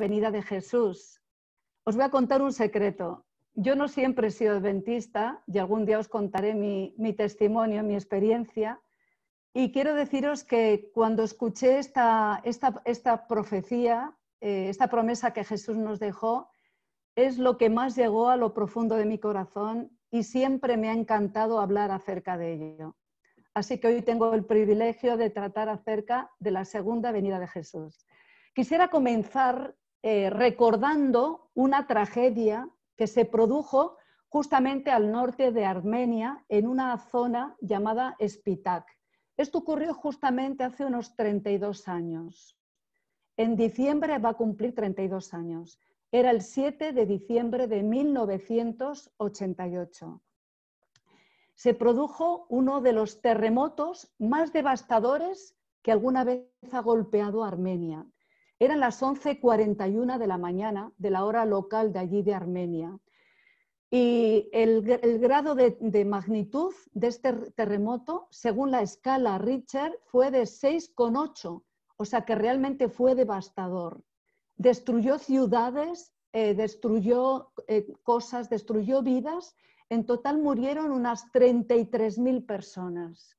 venida de Jesús. Os voy a contar un secreto. Yo no siempre he sido adventista y algún día os contaré mi, testimonio, mi experiencia. Y quiero deciros que cuando escuché esta, esta, profecía, eh, esta promesa que Jesús nos dejó, es lo que más llegó a lo profundo de mi corazón y siempre me ha encantado hablar acerca de ello. Así que hoy tengo el privilegio de tratar acerca de la segunda venida de Jesús. Quisiera comenzar eh, recordando una tragedia que se produjo justamente al norte de Armenia, en una zona llamada Spitak. Esto ocurrió justamente hace unos 32 años. En diciembre va a cumplir 32 años. Era el 7 de diciembre de 1988. Se produjo uno de los terremotos más devastadores que alguna vez ha golpeado Armenia. Eran las 11.41 de la mañana de la hora local de allí de Armenia. Y el, grado de, magnitud de este terremoto, según la escala Richter, fue de 6,8, o sea que realmente fue devastador. Destruyó ciudades, eh, destruyó eh, cosas, destruyó vidas. En total murieron unas 33.000 personas.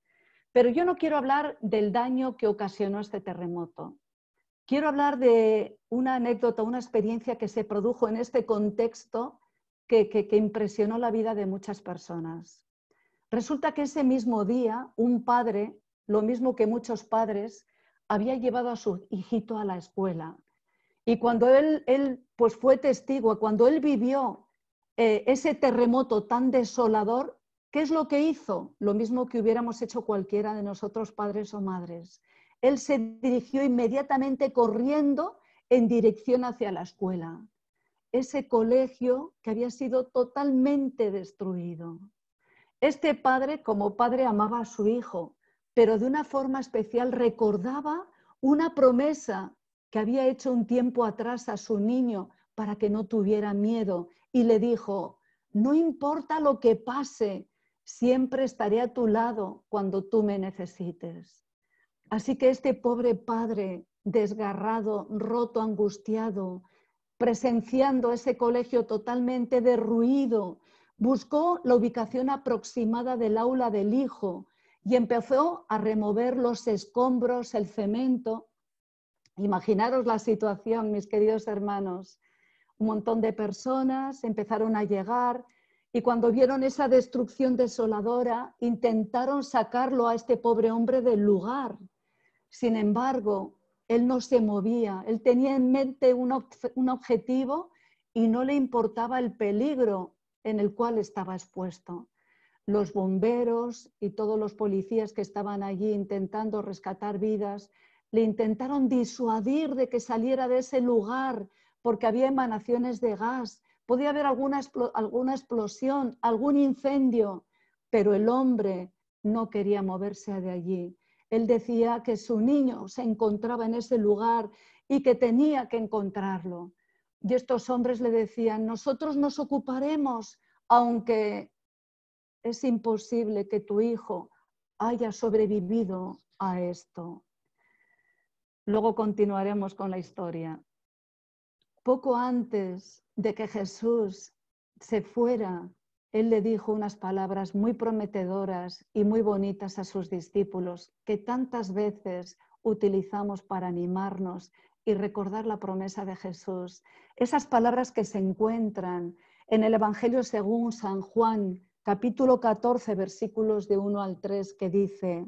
Pero yo no quiero hablar del daño que ocasionó este terremoto. Quiero hablar de una anécdota, una experiencia que se produjo en este contexto que, impresionó la vida de muchas personas. Resulta que ese mismo día un padre, lo mismo que muchos padres, había llevado a su hijito a la escuela. Y cuando él, él pues fue testigo, cuando él vivió eh, ese terremoto tan desolador, ¿qué es lo que hizo? Lo mismo que hubiéramos hecho cualquiera de nosotros, padres o madres él se dirigió inmediatamente corriendo en dirección hacia la escuela, ese colegio que había sido totalmente destruido. Este padre, como padre, amaba a su hijo, pero de una forma especial recordaba una promesa que había hecho un tiempo atrás a su niño para que no tuviera miedo y le dijo, no importa lo que pase, siempre estaré a tu lado cuando tú me necesites. Así que este pobre padre, desgarrado, roto, angustiado, presenciando ese colegio totalmente derruido, buscó la ubicación aproximada del aula del hijo y empezó a remover los escombros, el cemento. Imaginaros la situación, mis queridos hermanos. Un montón de personas empezaron a llegar y cuando vieron esa destrucción desoladora, intentaron sacarlo a este pobre hombre del lugar. Sin embargo, él no se movía, él tenía en mente un, objetivo y no le importaba el peligro en el cual estaba expuesto. Los bomberos y todos los policías que estaban allí intentando rescatar vidas le intentaron disuadir de que saliera de ese lugar porque había emanaciones de gas, podía haber alguna, alguna explosión, algún incendio, pero el hombre no quería moverse de allí. Él decía que su niño se encontraba en ese lugar y que tenía que encontrarlo. Y estos hombres le decían, nosotros nos ocuparemos, aunque es imposible que tu hijo haya sobrevivido a esto. Luego continuaremos con la historia. Poco antes de que Jesús se fuera él le dijo unas palabras muy prometedoras y muy bonitas a sus discípulos que tantas veces utilizamos para animarnos y recordar la promesa de Jesús. Esas palabras que se encuentran en el Evangelio según San Juan, capítulo 14, versículos de 1 al 3, que dice,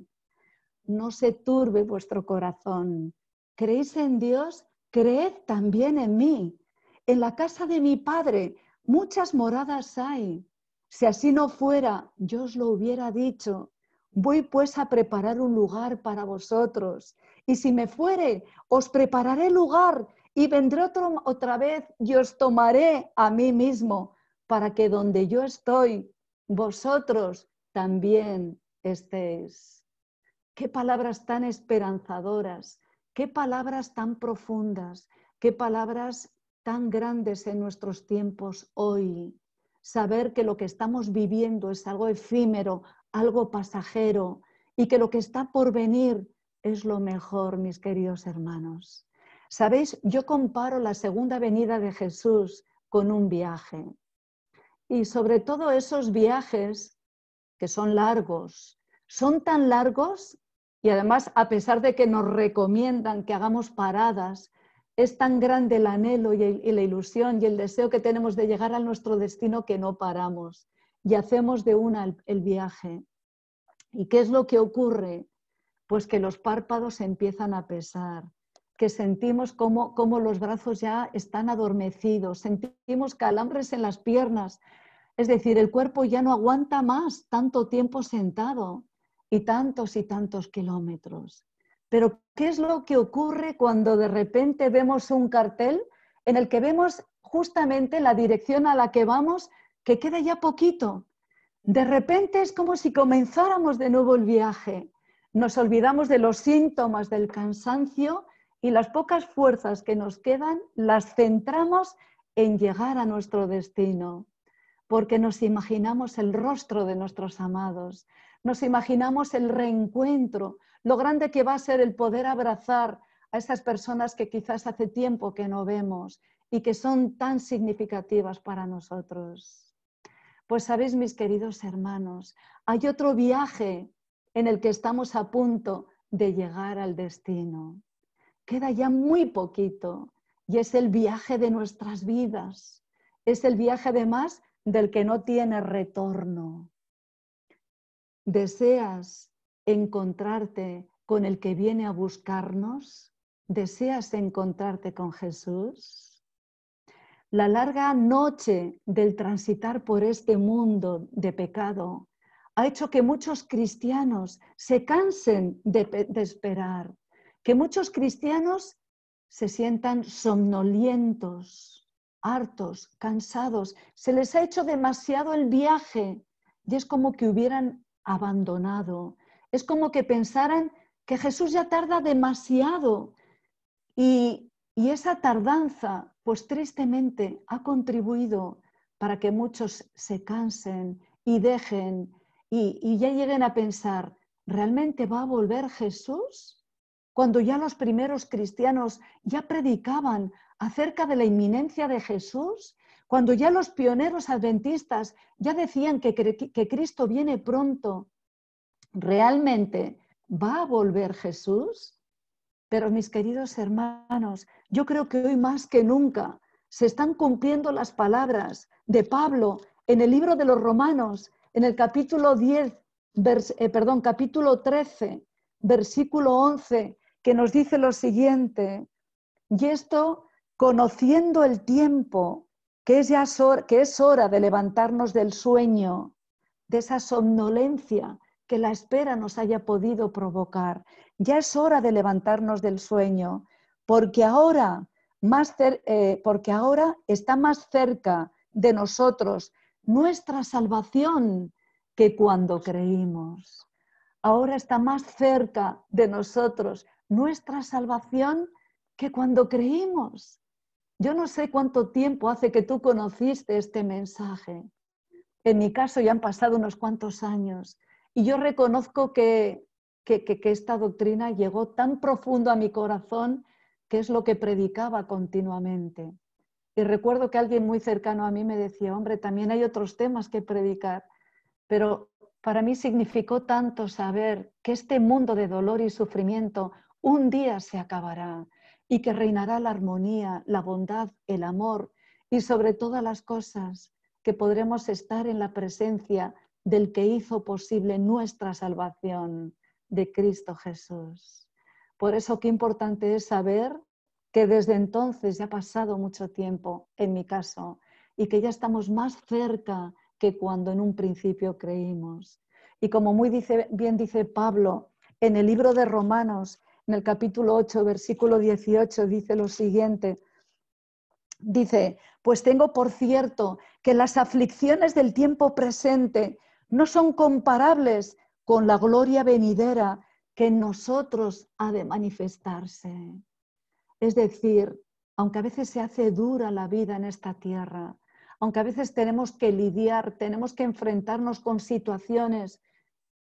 no se turbe vuestro corazón. ¿Creéis en Dios? Creed también en mí. En la casa de mi Padre muchas moradas hay. Si así no fuera, yo os lo hubiera dicho. Voy pues a preparar un lugar para vosotros. Y si me fuere, os prepararé lugar y vendré otra vez y os tomaré a mí mismo, para que donde yo estoy, vosotros también estéis. Qué palabras tan esperanzadoras, qué palabras tan profundas, qué palabras tan grandes en nuestros tiempos hoy saber que lo que estamos viviendo es algo efímero, algo pasajero y que lo que está por venir es lo mejor, mis queridos hermanos. Sabéis, yo comparo la segunda venida de Jesús con un viaje. Y sobre todo esos viajes que son largos, son tan largos y además a pesar de que nos recomiendan que hagamos paradas, es tan grande el anhelo y, la ilusión y el deseo que tenemos de llegar a nuestro destino que no paramos y hacemos de una el viaje. ¿Y qué es lo que ocurre? Pues que los párpados empiezan a pesar, que sentimos como, los brazos ya están adormecidos, sentimos calambres en las piernas, es decir, el cuerpo ya no aguanta más tanto tiempo sentado y tantos y tantos kilómetros. Pero, ¿qué es lo que ocurre cuando de repente vemos un cartel en el que vemos justamente la dirección a la que vamos, que queda ya poquito? De repente es como si comenzáramos de nuevo el viaje. Nos olvidamos de los síntomas del cansancio y las pocas fuerzas que nos quedan las centramos en llegar a nuestro destino, porque nos imaginamos el rostro de nuestros amados, nos imaginamos el reencuentro, lo grande que va a ser el poder abrazar a esas personas que quizás hace tiempo que no vemos y que son tan significativas para nosotros. Pues sabéis, mis queridos hermanos, hay otro viaje en el que estamos a punto de llegar al destino queda ya muy poquito y es el viaje de nuestras vidas. Es el viaje además del que no tiene retorno. ¿Deseas encontrarte con el que viene a buscarnos? ¿Deseas encontrarte con Jesús? La larga noche del transitar por este mundo de pecado ha hecho que muchos cristianos se cansen de, esperar que muchos cristianos se sientan somnolientos, hartos, cansados, se les ha hecho demasiado el viaje y es como que hubieran abandonado, es como que pensaran que Jesús ya tarda demasiado y, esa tardanza, pues tristemente, ha contribuido para que muchos se cansen y dejen y, ya lleguen a pensar, ¿realmente va a volver Jesús? cuando ya los primeros cristianos ya predicaban acerca de la inminencia de Jesús, cuando ya los pioneros adventistas ya decían que Cristo viene pronto, ¿realmente va a volver Jesús? Pero mis queridos hermanos, yo creo que hoy más que nunca se están cumpliendo las palabras de Pablo en el libro de los Romanos, en el capítulo 10, eh, perdón, capítulo 13, versículo 11, que nos dice lo siguiente, y esto conociendo el tiempo, que es, ya que es hora de levantarnos del sueño, de esa somnolencia que la espera nos haya podido provocar. Ya es hora de levantarnos del sueño, porque ahora, más eh, porque ahora está más cerca de nosotros nuestra salvación que cuando creímos. Ahora está más cerca de nosotros nuestra salvación que cuando creímos. Yo no sé cuánto tiempo hace que tú conociste este mensaje. En mi caso ya han pasado unos cuantos años y yo reconozco que, que, esta doctrina llegó tan profundo a mi corazón que es lo que predicaba continuamente. Y recuerdo que alguien muy cercano a mí me decía, hombre, también hay otros temas que predicar, pero para mí significó tanto saber que este mundo de dolor y sufrimiento un día se acabará y que reinará la armonía, la bondad, el amor y sobre todas las cosas que podremos estar en la presencia del que hizo posible nuestra salvación, de Cristo Jesús. Por eso qué importante es saber que desde entonces ya ha pasado mucho tiempo, en mi caso, y que ya estamos más cerca que cuando en un principio creímos. Y como muy bien dice Pablo en el libro de Romanos, en el capítulo 8, versículo 18, dice lo siguiente. Dice, pues tengo por cierto que las aflicciones del tiempo presente no son comparables con la gloria venidera que en nosotros ha de manifestarse. Es decir, aunque a veces se hace dura la vida en esta tierra, aunque a veces tenemos que lidiar, tenemos que enfrentarnos con situaciones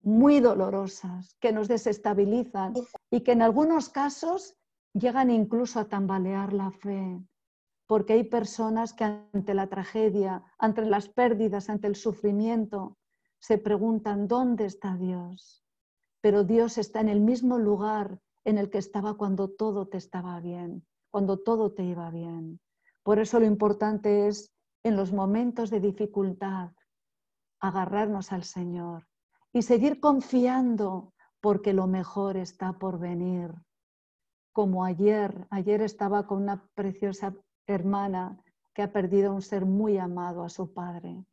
muy dolorosas que nos desestabilizan y que en algunos casos llegan incluso a tambalear la fe, porque hay personas que ante la tragedia, ante las pérdidas, ante el sufrimiento, se preguntan, ¿dónde está Dios? Pero Dios está en el mismo lugar en el que estaba cuando todo te estaba bien, cuando todo te iba bien. Por eso lo importante es, en los momentos de dificultad, agarrarnos al Señor y seguir confiando porque lo mejor está por venir. Como ayer, ayer estaba con una preciosa hermana que ha perdido a un ser muy amado, a su padre.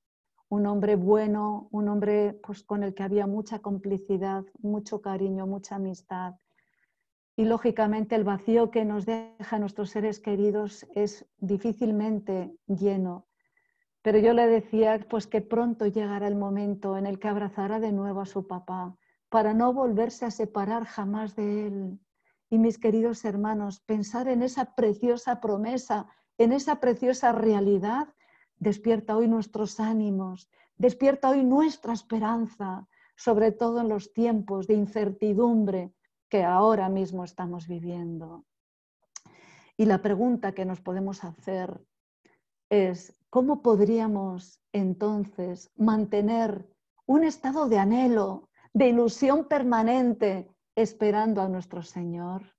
Un hombre bueno, un hombre pues, con el que había mucha complicidad, mucho cariño, mucha amistad. Y lógicamente el vacío que nos deja nuestros seres queridos es difícilmente lleno. Pero yo le decía pues que pronto llegará el momento en el que abrazará de nuevo a su papá para no volverse a separar jamás de él. Y mis queridos hermanos, pensar en esa preciosa promesa, en esa preciosa realidad, despierta hoy nuestros ánimos, despierta hoy nuestra esperanza, sobre todo en los tiempos de incertidumbre, que ahora mismo estamos viviendo. Y la pregunta que nos podemos hacer es, ¿cómo podríamos entonces mantener un estado de anhelo, de ilusión permanente, esperando a nuestro Señor?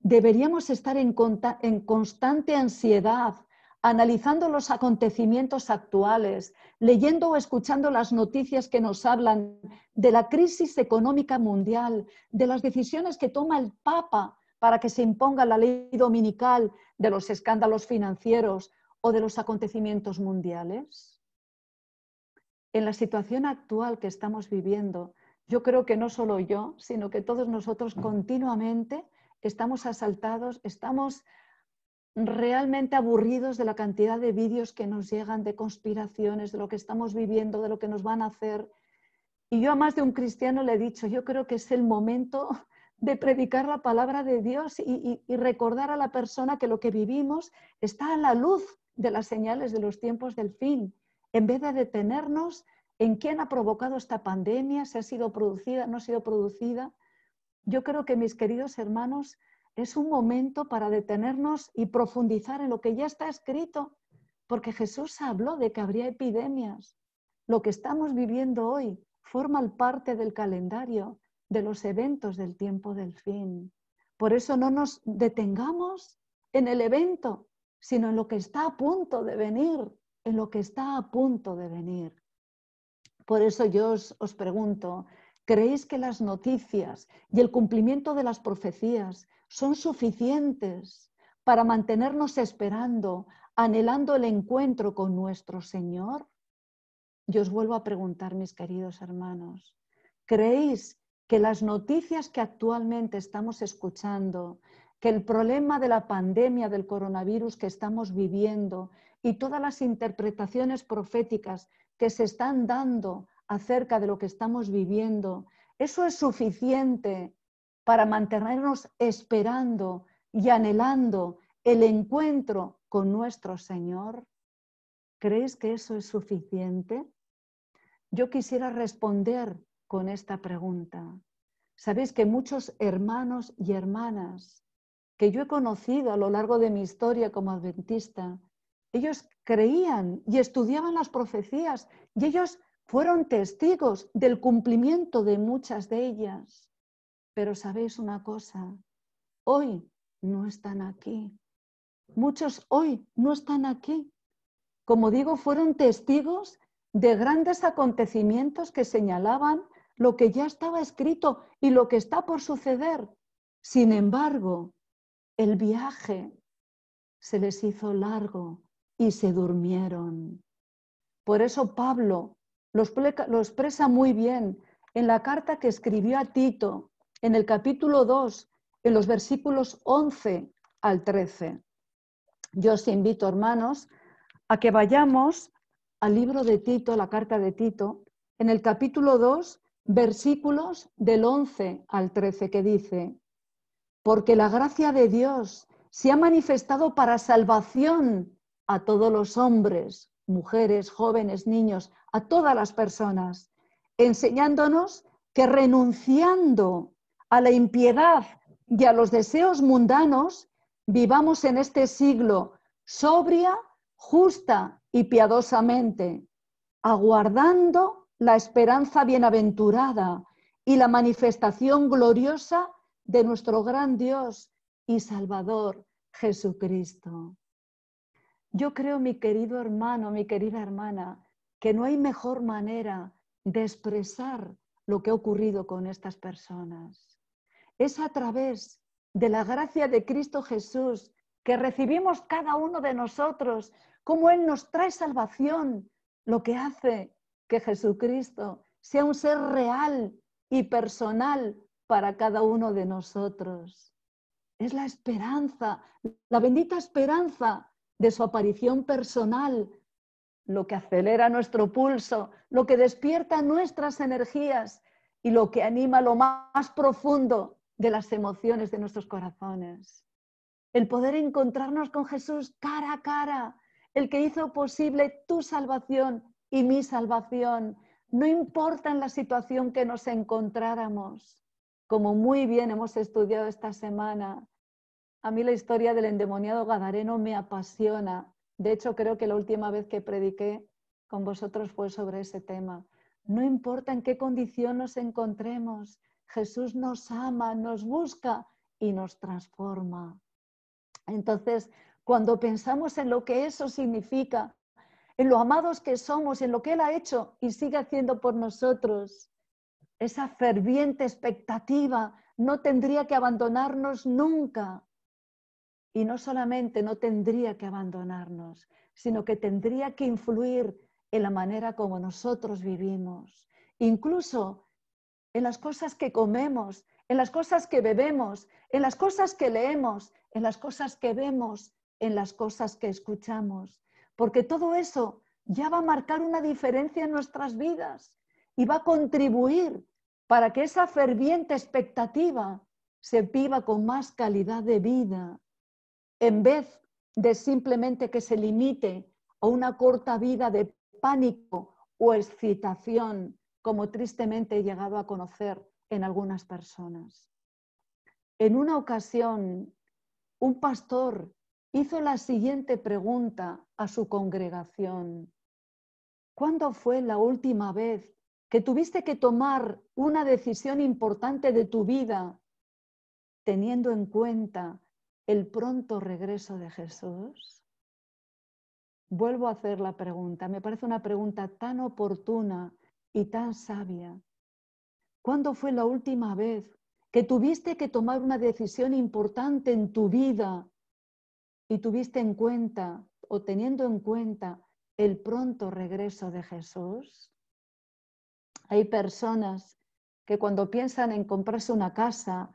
Deberíamos estar en, constante ansiedad analizando los acontecimientos actuales, leyendo o escuchando las noticias que nos hablan de la crisis económica mundial, de las decisiones que toma el Papa para que se imponga la ley dominical, de los escándalos financieros o de los acontecimientos mundiales? En la situación actual que estamos viviendo, yo creo que no solo yo, sino que todos nosotros continuamente estamos asaltados, estamos realmente aburridos de la cantidad de vídeos que nos llegan de conspiraciones, de lo que estamos viviendo, de lo que nos van a hacer. Y yo a más de un cristiano le he dicho, yo creo que es el momento de predicar la palabra de Dios y, recordar a la persona que lo que vivimos está a la luz de las señales de los tiempos del fin, en vez de detenernos en quién ha provocado esta pandemia, si ha sido producida, no ha sido producida. Yo creo que mis queridos hermanos, es un momento para detenernos y profundizar en lo que ya está escrito, porque Jesús habló de que habría epidemias. Lo que estamos viviendo hoy forma parte del calendario de los eventos del tiempo del fin. Por eso no nos detengamos en el evento, sino en lo que está a punto de venir, en lo que está a punto de venir. Por eso yo os, os pregunto, ¿creéis que las noticias y el cumplimiento de las profecías son suficientes para mantenernos esperando, anhelando el encuentro con nuestro Señor? Yo os vuelvo a preguntar, mis queridos hermanos, ¿creéis que las noticias que actualmente estamos escuchando, que el problema de la pandemia del coronavirus que estamos viviendo y todas las interpretaciones proféticas que se están dando acerca de lo que estamos viviendo, eso es suficiente para mantenernos esperando y anhelando el encuentro con nuestro Señor? ¿Crees que eso es suficiente? Yo quisiera responder con esta pregunta. Sabéis que muchos hermanos y hermanas que yo he conocido a lo largo de mi historia como adventista, ellos creían y estudiaban las profecías y ellos fueron testigos del cumplimiento de muchas de ellas. Pero sabéis una cosa, hoy no están aquí. Muchos hoy no están aquí. Como digo, fueron testigos de grandes acontecimientos que señalaban lo que ya estaba escrito y lo que está por suceder. Sin embargo, el viaje se les hizo largo y se durmieron. Por eso Pablo lo expresa muy bien en la carta que escribió a Tito en el capítulo 2, en los versículos 11 al 13. Yo os invito, hermanos, a que vayamos al libro de Tito, la carta de Tito, en el capítulo 2, versículos del 11 al 13, que dice, porque la gracia de Dios se ha manifestado para salvación a todos los hombres, mujeres, jóvenes, niños, a todas las personas, enseñándonos que renunciando a la impiedad y a los deseos mundanos, vivamos en este siglo sobria, justa y piadosamente, aguardando la esperanza bienaventurada y la manifestación gloriosa de nuestro gran Dios y Salvador Jesucristo. Yo creo, mi querido hermano, mi querida hermana, que no hay mejor manera de expresar lo que ha ocurrido con estas personas. Es a través de la gracia de Cristo Jesús que recibimos cada uno de nosotros, como Él nos trae salvación, lo que hace que Jesucristo sea un ser real y personal para cada uno de nosotros. Es la esperanza, la bendita esperanza de su aparición personal, lo que acelera nuestro pulso, lo que despierta nuestras energías y lo que anima lo más profundo de las emociones de nuestros corazones. El poder encontrarnos con Jesús cara a cara, el que hizo posible tu salvación y mi salvación, no importa en la situación que nos encontráramos, como muy bien hemos estudiado esta semana. A mí la historia del endemoniado Gadareno me apasiona. De hecho, creo que la última vez que prediqué con vosotros fue sobre ese tema. No importa en qué condición nos encontremos, Jesús nos ama, nos busca y nos transforma. Entonces, cuando pensamos en lo que eso significa, en lo amados que somos, en lo que Él ha hecho y sigue haciendo por nosotros. Esa ferviente expectativa no tendría que abandonarnos nunca. Y no solamente no tendría que abandonarnos, sino que tendría que influir en la manera como nosotros vivimos, incluso en las cosas que comemos, en las cosas que bebemos, en las cosas que leemos, en las cosas que vemos, en las cosas que escuchamos. Porque todo eso ya va a marcar una diferencia en nuestras vidas y va a contribuir para que esa ferviente expectativa se viva con más calidad de vida, en vez de simplemente que se limite a una corta vida de pánico o excitación, como tristemente he llegado a conocer en algunas personas. En una ocasión, un pastor hizo la siguiente pregunta a su congregación. ¿Cuándo fue la última vez que tuviste que tomar una decisión importante de tu vida teniendo en cuenta el pronto regreso de Jesús? Vuelvo a hacer la pregunta. Me parece una pregunta tan oportuna y tan sabia. ¿Cuándo fue la última vez que tuviste que tomar una decisión importante en tu vida y tuviste en cuenta o teniendo en cuenta el pronto regreso de Jesús? Hay personas que cuando piensan en comprarse una casa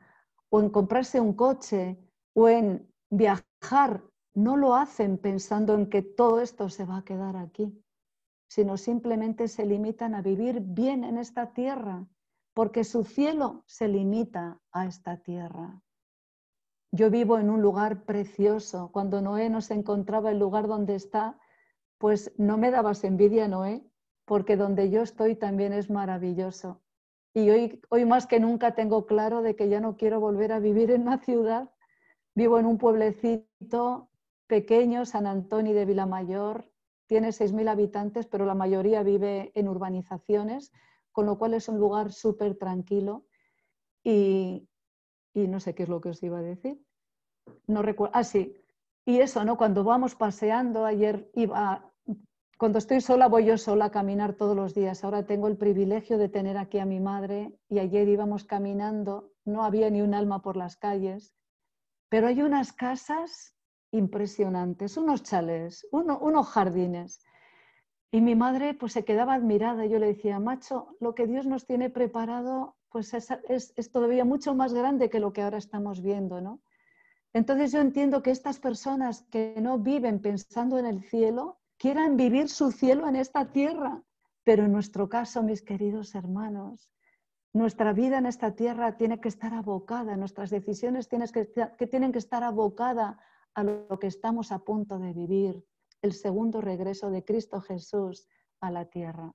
o en comprarse un coche o en viajar, no lo hacen pensando en que todo esto se va a quedar aquí, sino simplemente se limitan a vivir bien en esta tierra, porque su cielo se limita a esta tierra. Yo vivo en un lugar precioso. Cuando Noé nos encontraba el lugar donde está, pues no me dabas envidia, Noé, porque donde yo estoy también es maravilloso. Y hoy, hoy más que nunca tengo claro de que ya no quiero volver a vivir en una ciudad. Vivo en un pueblecito pequeño, San Antonio de Vilamayor. Tiene 6.000 habitantes, pero la mayoría vive en urbanizaciones, con lo cual es un lugar súper tranquilo. Y, y no sé qué es lo que os iba a decir. No recuerdo. Ah, sí. Y eso, ¿no? Cuando vamos paseando, ayer iba, cuando estoy sola voy yo sola a caminar todos los días. Ahora tengo el privilegio de tener aquí a mi madre y ayer íbamos caminando, no había ni un alma por las calles, pero hay unas casas impresionantes, unos chalés, unos jardines. Y mi madre pues se quedaba admirada. Yo le decía, macho, lo que Dios nos tiene preparado pues es, todavía mucho más grande que lo que ahora estamos viendo, ¿no? Entonces yo entiendo que estas personas que no viven pensando en el cielo, quieran vivir su cielo en esta tierra. Pero en nuestro caso, mis queridos hermanos, nuestra vida en esta tierra tiene que estar abocada, nuestras decisiones tienen que, que tienen que estar abocadas a lo que estamos a punto de vivir, el segundo regreso de Cristo Jesús a la tierra.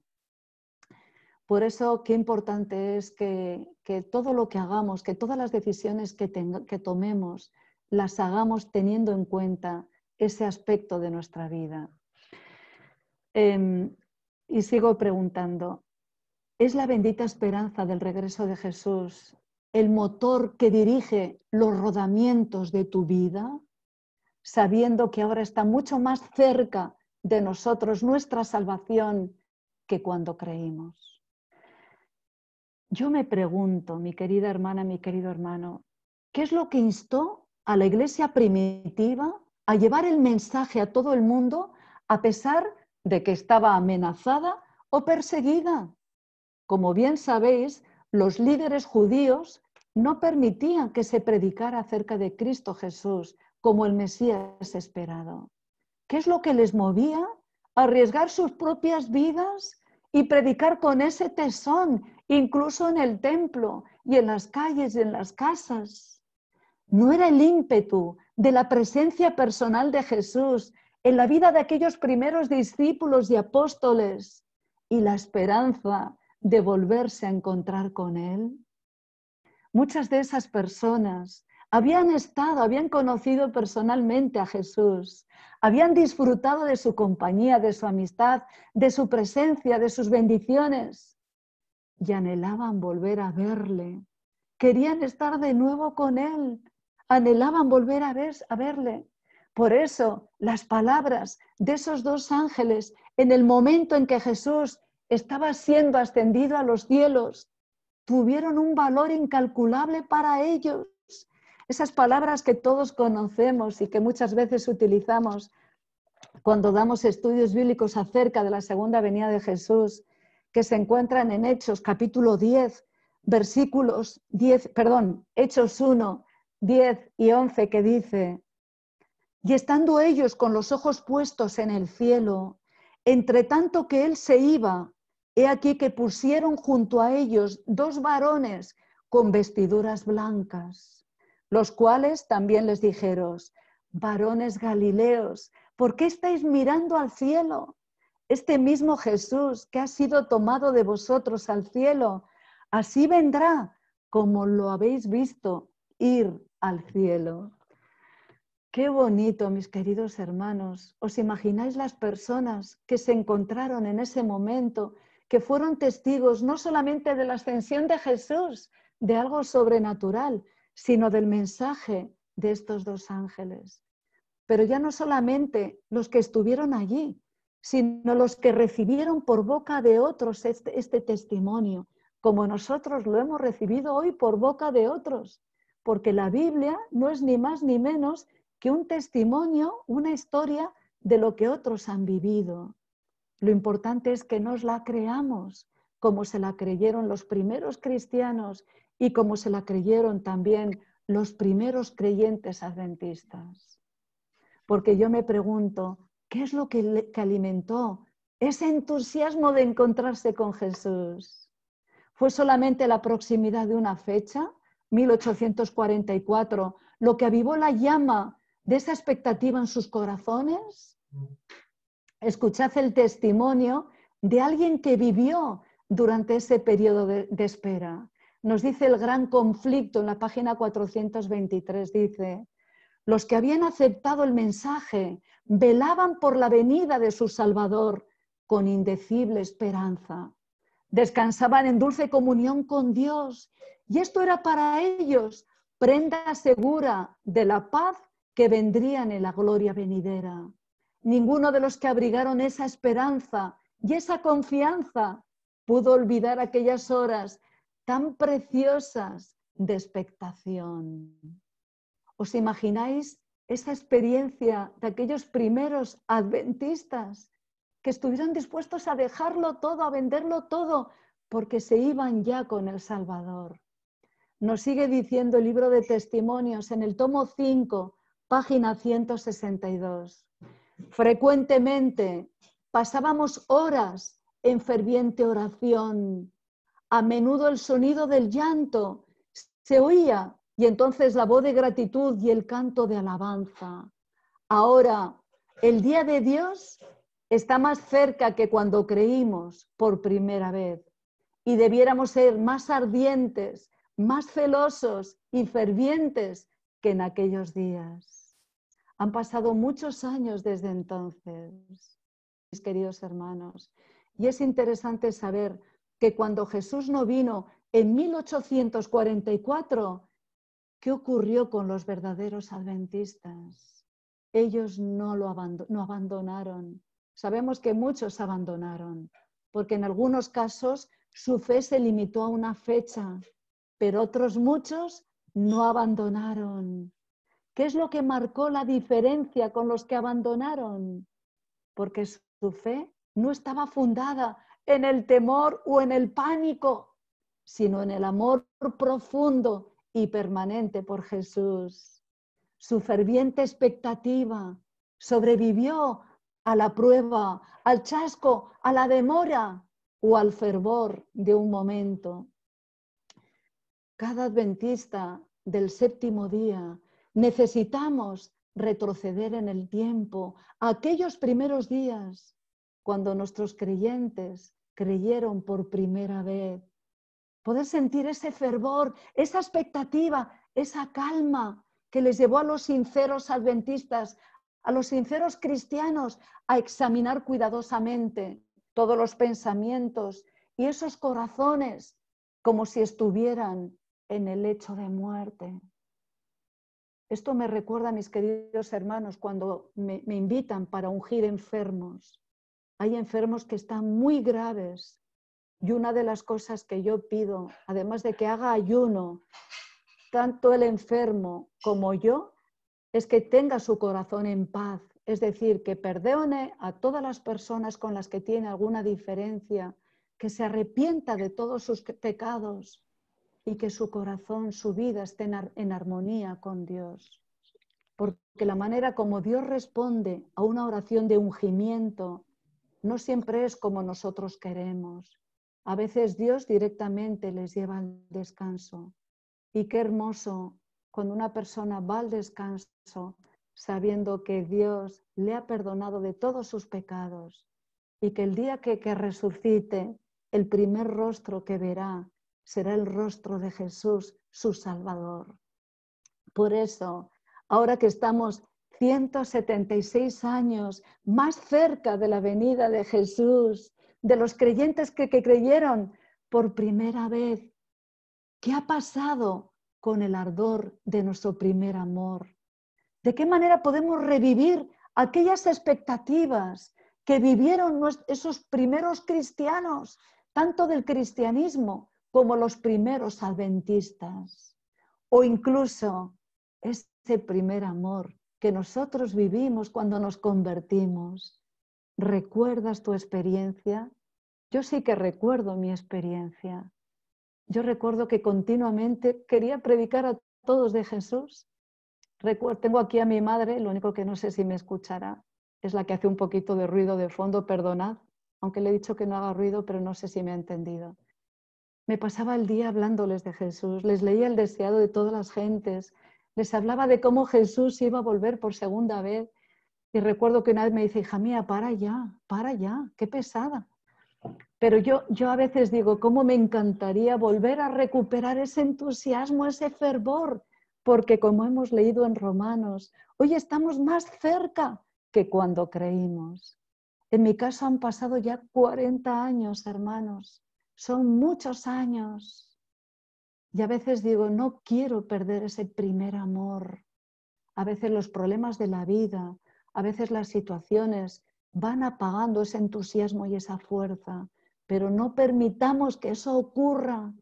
Por eso, qué importante es que, todo lo que hagamos, que todas las decisiones que, que tomemos, las hagamos teniendo en cuenta ese aspecto de nuestra vida. Em, y sigo preguntando, ¿es la bendita esperanza del regreso de Jesús el motor que dirige los rodamientos de tu vida, sabiendo que ahora está mucho más cerca de nosotros nuestra salvación que cuando creímos? Yo me pregunto, mi querida hermana, mi querido hermano, ¿qué es lo que instó a la iglesia primitiva a llevar el mensaje a todo el mundo a pesar de que estaba amenazada o perseguida? Como bien sabéis, los líderes judíos no permitían que se predicara acerca de Cristo Jesús como el Mesías esperado. ¿Qué es lo que les movía? ¿Arriesgar sus propias vidas y predicar con ese tesón incluso en el templo y en las calles y en las casas. No era el ímpetu de la presencia personal de Jesús en la vida de aquellos primeros discípulos y apóstoles y la esperanza de volverse a encontrar con Él. Muchas de esas personas habían estado, habían conocido personalmente a Jesús, habían disfrutado de su compañía, de su amistad, de su presencia, de sus bendiciones y anhelaban volver a verle. Querían estar de nuevo con él, anhelaban volver a, a verle. Por eso las palabras de esos dos ángeles en el momento en que Jesús estaba siendo ascendido a los cielos tuvieron un valor incalculable para ellos. Esas palabras que todos conocemos y que muchas veces utilizamos cuando damos estudios bíblicos acerca de la segunda venida de Jesús, que se encuentran en Hechos capítulo 10, versículos 10, perdón, Hechos 1, 10 y 11, que dice, y estando ellos con los ojos puestos en el cielo, entre tanto que él se iba, he aquí que pusieron junto a ellos dos varones con vestiduras blancas, los cuales también les dijeron, varones galileos, ¿por qué estáis mirando al cielo? este mismo Jesús que ha sido tomado de vosotros al cielo, así vendrá como lo habéis visto ir al cielo. Qué bonito, mis queridos hermanos. ¿Os imagináis las personas que se encontraron en ese momento, que fueron testigos no solamente de la ascensión de Jesús, de algo sobrenatural, sino del mensaje de estos dos ángeles? Pero ya no solamente los que estuvieron allí, sino los que recibieron por boca de otros este, este, testimonio, como nosotros lo hemos recibido hoy por boca de otros, porque la Biblia no es ni más ni menos que un testimonio, una historia de lo que otros han vivido. Lo importante es que nos la creamos, como se la creyeron los primeros cristianos y como se la creyeron también los primeros creyentes adventistas. Porque yo me pregunto, ¿Qué es lo que, alimentó ese entusiasmo de encontrarse con Jesús? ¿Fue solamente la proximidad de una fecha, 1844, lo que avivó la llama de esa expectativa en sus corazones? Escuchad el testimonio de alguien que vivió durante ese periodo de, de, espera. Nos dice el gran conflicto en la página 423, dice, los que habían aceptado el mensaje velaban por la venida de su Salvador con indecible esperanza. Descansaban en dulce comunión con Dios y esto era para ellos prenda segura de la paz que vendrían en la gloria venidera. Ninguno de los que abrigaron esa esperanza y esa confianza pudo olvidar aquellas horas tan preciosas de expectación. ¿Os imagináis esa experiencia de aquellos primeros adventistas que estuvieron dispuestos a dejarlo todo, a venderlo todo, porque se iban ya con el Salvador. Nos sigue diciendo el libro de testimonios en el tomo 5, página 162. Frecuentemente pasábamos horas en ferviente oración. A menudo el sonido del llanto se oía y entonces la voz de gratitud y el canto de alabanza. Ahora, el día de Dios está más cerca que cuando creímos por primera vez. y debiéramos ser más ardientes, más celosos y fervientes que en aquellos días. Han pasado muchos años desde entonces, mis queridos hermanos, y es interesante saber que cuando Jesús no vino en 1844, ¿qué ocurrió con los verdaderos adventistas? Ellos no lo no abandonaron. Sabemos que muchos abandonaron, porque en algunos casos su fe se limitó a una fecha, pero otros muchos no abandonaron. ¿Qué es lo que marcó la diferencia con los que abandonaron? Porque su fe no estaba fundada en el temor o en el pánico, sino en el amor profundo y permanente por Jesús. Su ferviente expectativa sobrevivió a la prueba, al chasco, a la demora o al fervor de un momento. Cada adventista del séptimo día necesitamos retroceder en el tiempo a aquellos primeros días cuando nuestros creyentes creyeron por primera vez. Poder sentir ese fervor, esa expectativa, esa calma que les llevó a los sinceros adventistas, a los sinceros cristianos a examinar cuidadosamente todos los pensamientos y esos corazones como si estuvieran en el lecho de muerte. Esto me recuerda a mis queridos hermanos cuando me, invitan para ungir enfermos. Hay enfermos que están muy graves y una de las cosas que yo pido, además de que haga ayuno, tanto el enfermo como yo, es que tenga su corazón en paz, es decir, que perdone a todas las personas con las que tiene alguna diferencia, que se arrepienta de todos sus pecados y que su corazón, su vida esté en armonía con Dios. Porque la manera como Dios responde a una oración de ungimiento no siempre es como nosotros queremos. A veces Dios directamente les lleva al descanso. Y qué hermoso cuando una persona va al descanso sabiendo que Dios le ha perdonado de todos sus pecados y que el día que, que resucite, el primer rostro que verá será el rostro de Jesús, su Salvador. Por eso, ahora que estamos 176 años más cerca de la venida de Jesús, de los creyentes que, que creyeron por primera vez, ¿qué ha pasado con el ardor de nuestro primer amor? ¿De qué manera podemos revivir aquellas expectativas que vivieron esos primeros cristianos, tanto del cristianismo como los primeros adventistas? O incluso ese primer amor que nosotros vivimos cuando nos convertimos. ¿Recuerdas tu experiencia? Yo sí que recuerdo mi experiencia. Yo recuerdo que continuamente quería predicar a todos de Jesús. tengo aquí a mi madre, lo único que no sé si me escuchará, es la que hace un poquito de ruido de fondo, perdonad, aunque le he dicho que no haga ruido, pero no sé si me ha entendido. Me pasaba el día hablándoles de Jesús, les leía el deseado de todas las gentes, les hablaba de cómo Jesús iba a volver por segunda vez. Y recuerdo que una vez me dice, hija mía, para ya, para ya, qué pesada. Pero yo, yo a veces digo, cómo me encantaría volver a recuperar ese entusiasmo, ese fervor, porque como hemos leído en Romanos, hoy estamos más cerca que cuando creímos. En mi caso han pasado ya 40 años, hermanos. Son muchos años. Y a veces digo, no quiero perder ese primer amor. A veces los problemas de la vida, a veces las situaciones van apagando ese entusiasmo y esa fuerza, pero no permitamos que eso ocurra,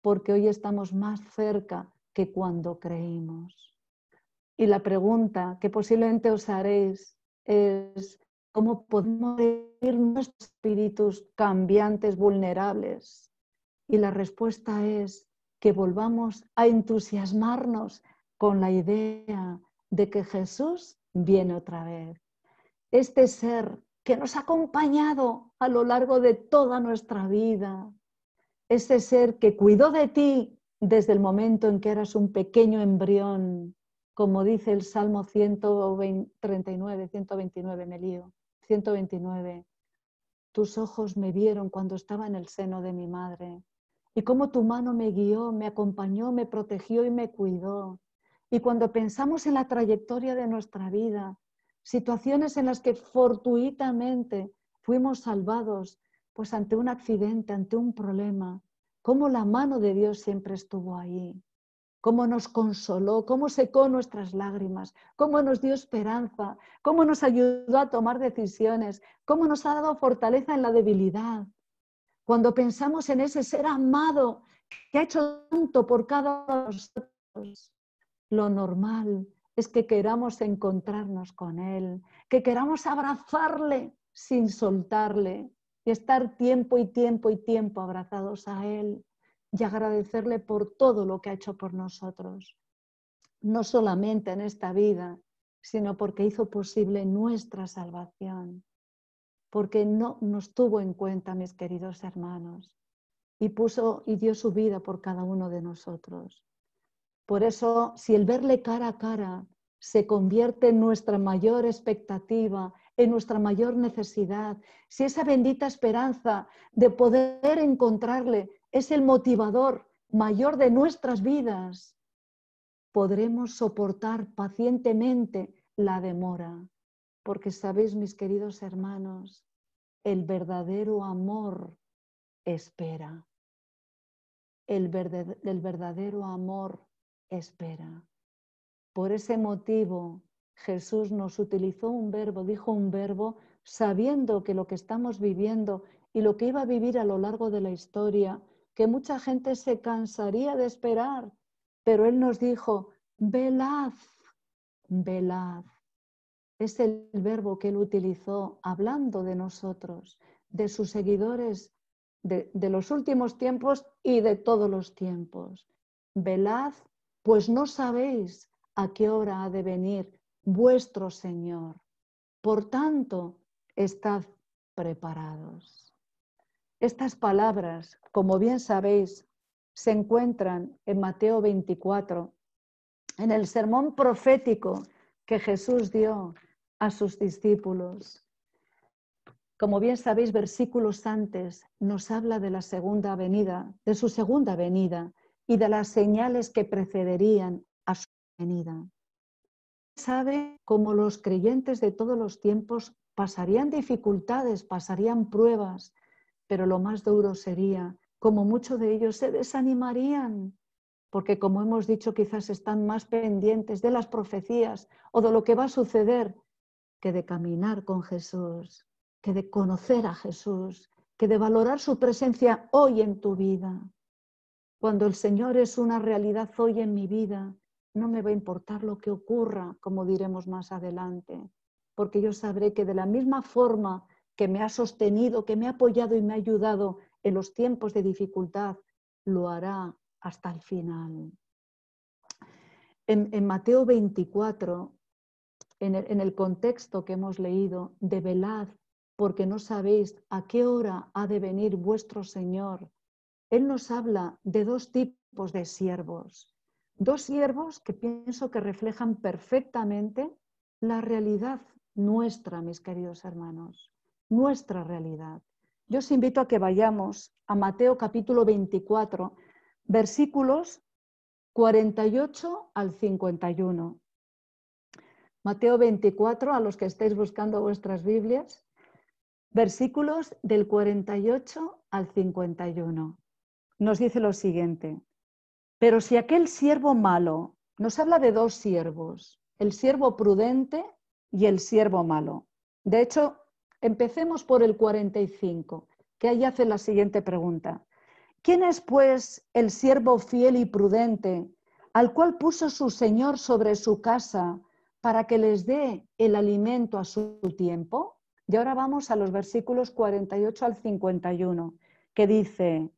porque hoy estamos más cerca que cuando creímos. Y la pregunta que posiblemente os haréis es, ¿cómo podemos vivir nuestros espíritus cambiantes, vulnerables? Y la respuesta es que volvamos a entusiasmarnos con la idea de que Jesús viene otra vez. Este ser que nos ha acompañado a lo largo de toda nuestra vida, ese ser que cuidó de ti desde el momento en que eras un pequeño embrión, como dice el Salmo 139, 129, me lío, 129. tus ojos me vieron cuando estaba en el seno de mi madre y cómo tu mano me guió, me acompañó, me protegió y me cuidó. Y cuando pensamos en la trayectoria de nuestra vida, situaciones en las que fortuitamente fuimos salvados, pues ante un accidente, ante un problema, cómo la mano de Dios siempre estuvo ahí, cómo nos consoló, cómo secó nuestras lágrimas, cómo nos dio esperanza, cómo nos ayudó a tomar decisiones, cómo nos ha dado fortaleza en la debilidad. Cuando pensamos en ese ser amado que ha hecho tanto por cada uno de nosotros, lo normal es que queramos encontrarnos con Él, que queramos abrazarle sin soltarle y estar tiempo y tiempo y tiempo abrazados a Él y agradecerle por todo lo que ha hecho por nosotros, no solamente en esta vida, sino porque hizo posible nuestra salvación, porque no nos tuvo en cuenta, mis queridos hermanos, y puso y dio su vida por cada uno de nosotros. Por eso, si el verle cara a cara se convierte en nuestra mayor expectativa, en nuestra mayor necesidad, si esa bendita esperanza de poder encontrarle es el motivador mayor de nuestras vidas, podremos soportar pacientemente la demora. Porque sabéis, mis queridos hermanos, el verdadero amor espera. El, verdadero amor espera. Por ese motivo, Jesús nos utilizó un verbo, dijo un verbo, sabiendo que lo que estamos viviendo y lo que iba a vivir a lo largo de la historia, que mucha gente se cansaría de esperar, pero Él nos dijo, velad, velad. Es el verbo que Él utilizó hablando de nosotros, de sus seguidores de, de los últimos tiempos y de todos los tiempos. Velad pues no sabéis a qué hora ha de venir vuestro Señor. Por tanto, estad preparados. Estas palabras, como bien sabéis, se encuentran en Mateo 24, en el sermón profético que Jesús dio a sus discípulos. Como bien sabéis, versículos antes nos habla de la segunda venida, de su segunda venida, y de las señales que precederían a su venida. Sabe cómo los creyentes de todos los tiempos pasarían dificultades, pasarían pruebas, pero lo más duro sería como muchos de ellos se desanimarían, porque como hemos dicho, quizás están más pendientes de las profecías o de lo que va a suceder que de caminar con Jesús, que de conocer a Jesús, que de valorar su presencia hoy en tu vida. Cuando el Señor es una realidad hoy en mi vida, no me va a importar lo que ocurra, como diremos más adelante, porque yo sabré que de la misma forma que me ha sostenido, que me ha apoyado y me ha ayudado en los tiempos de dificultad, lo hará hasta el final. En, Mateo 24, en el, en el contexto que hemos leído, de velad, porque no sabéis a qué hora ha de venir vuestro Señor él nos habla de dos tipos de siervos. Dos siervos que pienso que reflejan perfectamente la realidad nuestra, mis queridos hermanos, nuestra realidad. Yo os invito a que vayamos a Mateo capítulo 24, versículos 48 al 51. Mateo 24, a los que estéis buscando vuestras Biblias, versículos del 48 al 51 nos dice lo siguiente, pero si aquel siervo malo, nos habla de dos siervos, el siervo prudente y el siervo malo. De hecho, empecemos por el 45, que ahí hace la siguiente pregunta. ¿Quién es pues el siervo fiel y prudente al cual puso su Señor sobre su casa para que les dé el alimento a su tiempo? Y ahora vamos a los versículos 48 al 51, que dice,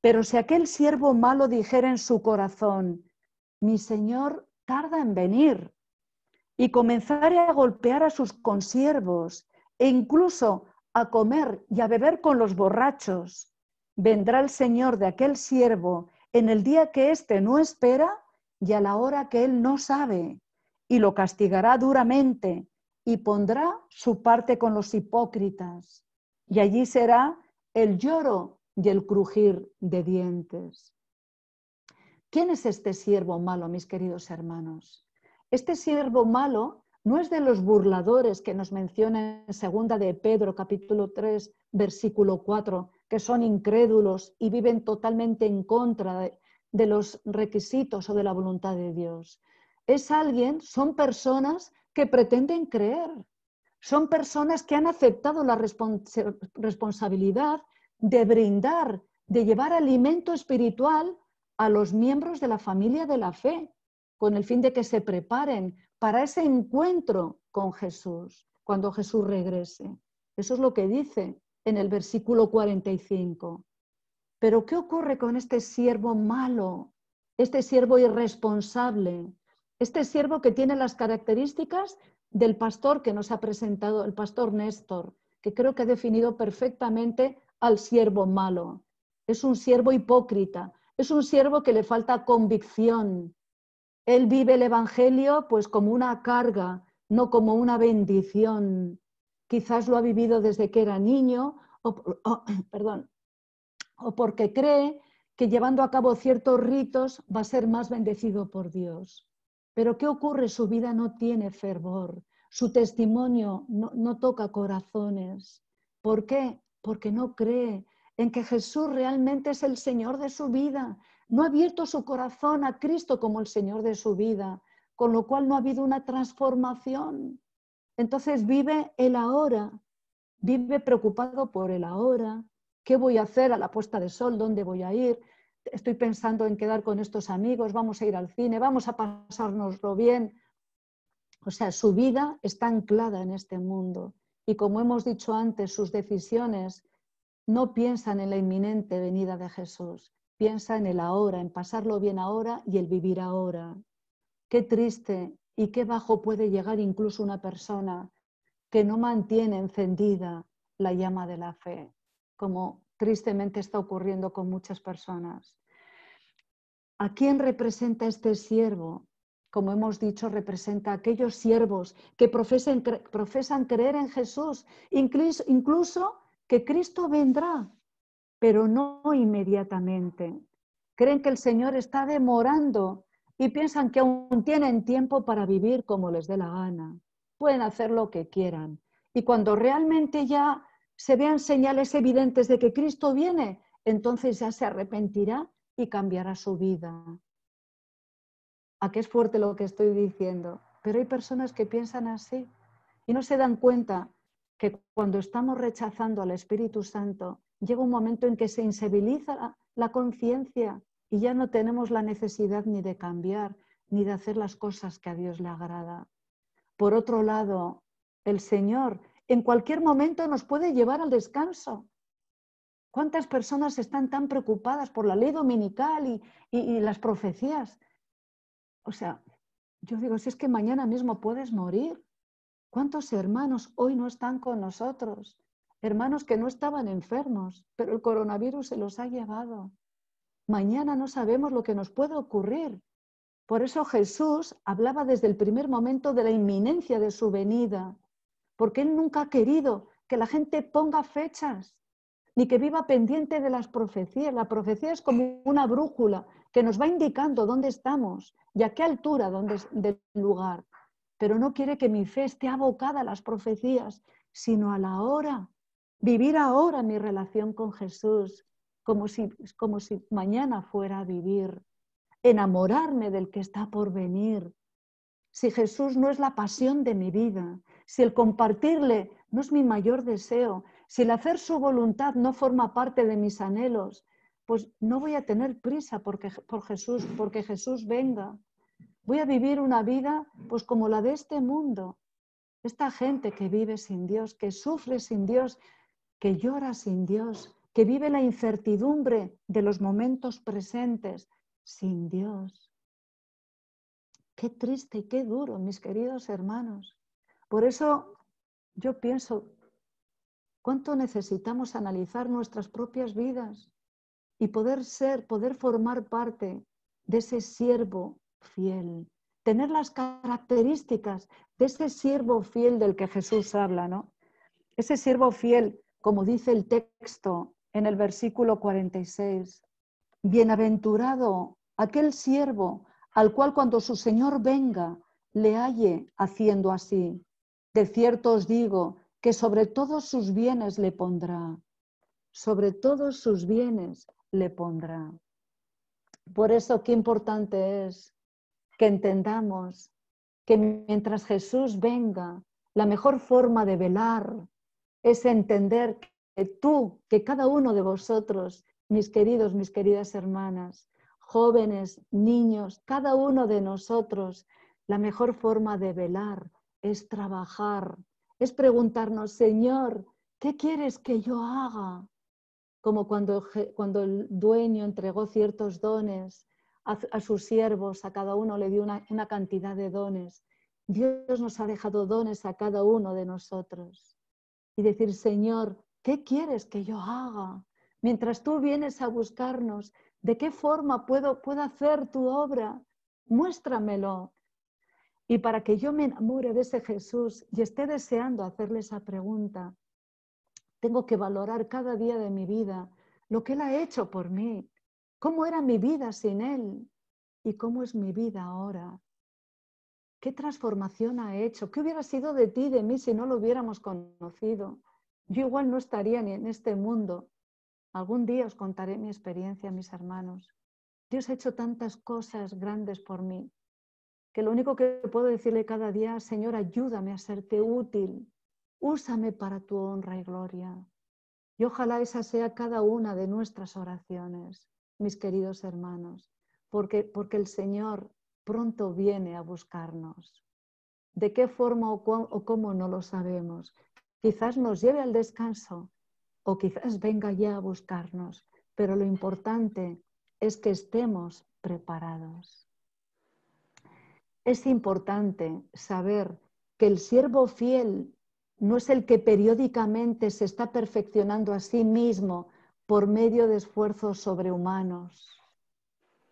pero si aquel siervo malo dijera en su corazón, mi señor tarda en venir, y comenzare a golpear a sus consiervos, e incluso a comer y a beber con los borrachos, vendrá el señor de aquel siervo en el día que éste no espera y a la hora que él no sabe, y lo castigará duramente y pondrá su parte con los hipócritas. y allí será el lloro y el crujir de dientes. ¿Quién es este siervo malo, mis queridos hermanos? Este siervo malo no es de los burladores que nos menciona en segunda de Pedro capítulo 3 versículo 4, que son incrédulos y viven totalmente en contra de, de los requisitos o de la voluntad de Dios. Es alguien, son personas que pretenden creer, son personas que han aceptado la responsabilidad de brindar, de llevar alimento espiritual a los miembros de la familia de la fe, con el fin de que se preparen para ese encuentro con Jesús, cuando Jesús regrese. Eso es lo que dice en el versículo 45. Pero ¿qué ocurre con este siervo malo, este siervo irresponsable, este siervo que tiene las características del pastor que nos ha presentado, el pastor Néstor, que creo que ha definido perfectamente al siervo malo. Es un siervo hipócrita, es un siervo que le falta convicción. Él vive el Evangelio pues como una carga, no como una bendición. Quizás lo ha vivido desde que era niño, o, perdón, o porque cree que llevando a cabo ciertos ritos va a ser más bendecido por Dios. Pero ¿qué ocurre? Su vida no tiene fervor, su testimonio no, toca corazones. ¿Por qué? Porque no cree en que Jesús realmente es el Señor de su vida. No ha abierto su corazón a Cristo como el Señor de su vida, con lo cual no ha habido una transformación. Entonces vive el ahora, vive preocupado por el ahora. ¿Qué voy a hacer a la puesta de sol? ¿Dónde voy a ir? estoy pensando en quedar con estos amigos, vamos a ir al cine, vamos a pasárnoslo bien. O sea, su vida está anclada en este mundo y como hemos dicho antes, sus decisiones no piensan en la inminente venida de Jesús, piensa en el ahora, en pasarlo bien ahora y el vivir ahora. Qué triste y qué bajo puede llegar incluso una persona que no mantiene encendida la llama de la fe, como tristemente está ocurriendo con muchas personas. ¿A quién representa este siervo? Como hemos dicho, representa a aquellos siervos que profesan, creer en Jesús, incluso que Cristo vendrá, pero no inmediatamente. Creen que el Señor está demorando y piensan que aún tienen tiempo para vivir como les dé la gana. Pueden hacer lo que quieran. Y cuando realmente ya se vean señales evidentes de que Cristo viene, entonces ya se arrepentirá y cambiará su vida. ¿A qué es fuerte lo que estoy diciendo? Pero hay personas que piensan así y no se dan cuenta que cuando estamos rechazando al Espíritu Santo, llega un momento en que se insensibiliza la conciencia y ya no tenemos la necesidad ni de cambiar ni de hacer las cosas que a Dios le agrada. Por otro lado, el Señor en cualquier momento nos puede llevar al descanso. ¿Cuántas personas están tan preocupadas por la ley dominical y, las profecías? O sea, yo digo, si es que mañana mismo puedes morir. ¿Cuántos hermanos hoy no están con nosotros? Hermanos que no estaban enfermos, pero el coronavirus se los ha llevado. Mañana no sabemos lo que nos puede ocurrir. Por eso Jesús hablaba desde el primer momento de la inminencia de su venida porque Él nunca ha querido que la gente ponga fechas, ni que viva pendiente de las profecías. La profecía es como una brújula que nos va indicando dónde estamos y a qué altura dónde, del lugar. Pero no quiere que mi fe esté abocada a las profecías, sino a la hora. Vivir ahora mi relación con Jesús, como si, como si mañana fuera a vivir. Enamorarme del que está por venir. Si Jesús no es la pasión de mi vida, si el compartirle no es mi mayor deseo, si el hacer su voluntad no forma parte de mis anhelos, pues no voy a tener prisa porque, por Jesús, porque Jesús venga. Voy a vivir una vida pues como la de este mundo. Esta gente que vive sin Dios, que sufre sin Dios, que llora sin Dios, que vive la incertidumbre de los momentos presentes sin Dios. Qué triste y qué duro, mis queridos hermanos. Por eso yo pienso, ¿cuánto necesitamos analizar nuestras propias vidas y poder ser, poder formar parte de ese siervo fiel? Tener las características de ese siervo fiel del que Jesús habla, ¿no? Ese siervo fiel como dice el texto en el versículo 46. Bienaventurado aquel siervo al cual cuando su Señor venga le halle haciendo así. De cierto os digo que sobre todos sus bienes le pondrá, sobre todos sus bienes le pondrá. Por eso qué importante es que entendamos que mientras Jesús venga, la mejor forma de velar es entender que tú, que cada uno de vosotros, mis queridos, mis queridas hermanas, jóvenes, niños, cada uno de nosotros, la mejor forma de velar es trabajar, es preguntarnos, Señor, ¿qué quieres que yo haga? Como cuando, cuando el dueño entregó ciertos dones a, sus siervos, a cada uno le dio una, una cantidad de dones. Dios nos ha dejado dones a cada uno de nosotros. Y decir, Señor, ¿qué quieres que yo haga? Mientras tú vienes a buscarnos, ¿de qué forma puedo, puedo hacer tu obra? Muéstramelo. Y para que yo me enamore de ese Jesús y esté deseando hacerle esa pregunta, tengo que valorar cada día de mi vida lo que Él ha hecho por mí, cómo era mi vida sin Él y cómo es mi vida ahora. ¿Qué transformación ha hecho? ¿Qué hubiera sido de ti, de mí, si no lo hubiéramos conocido? Yo igual no estaría ni en este mundo. Algún día os contaré mi experiencia, mis hermanos. Dios ha hecho tantas cosas grandes por mí, que lo único que puedo decirle cada día, Señor, ayúdame a serte útil, úsame para tu honra y gloria. Y ojalá esa sea cada una de nuestras oraciones mis queridos hermanos, porque, porque el Señor pronto viene a buscarnos. ¿De qué forma o, cómo no lo sabemos? Quizás nos lleve al descanso o quizás venga ya a buscarnos, pero lo importante es que estemos preparados. Es importante saber que el siervo fiel no es el que periódicamente se está perfeccionando a sí mismo por medio de esfuerzos sobrehumanos.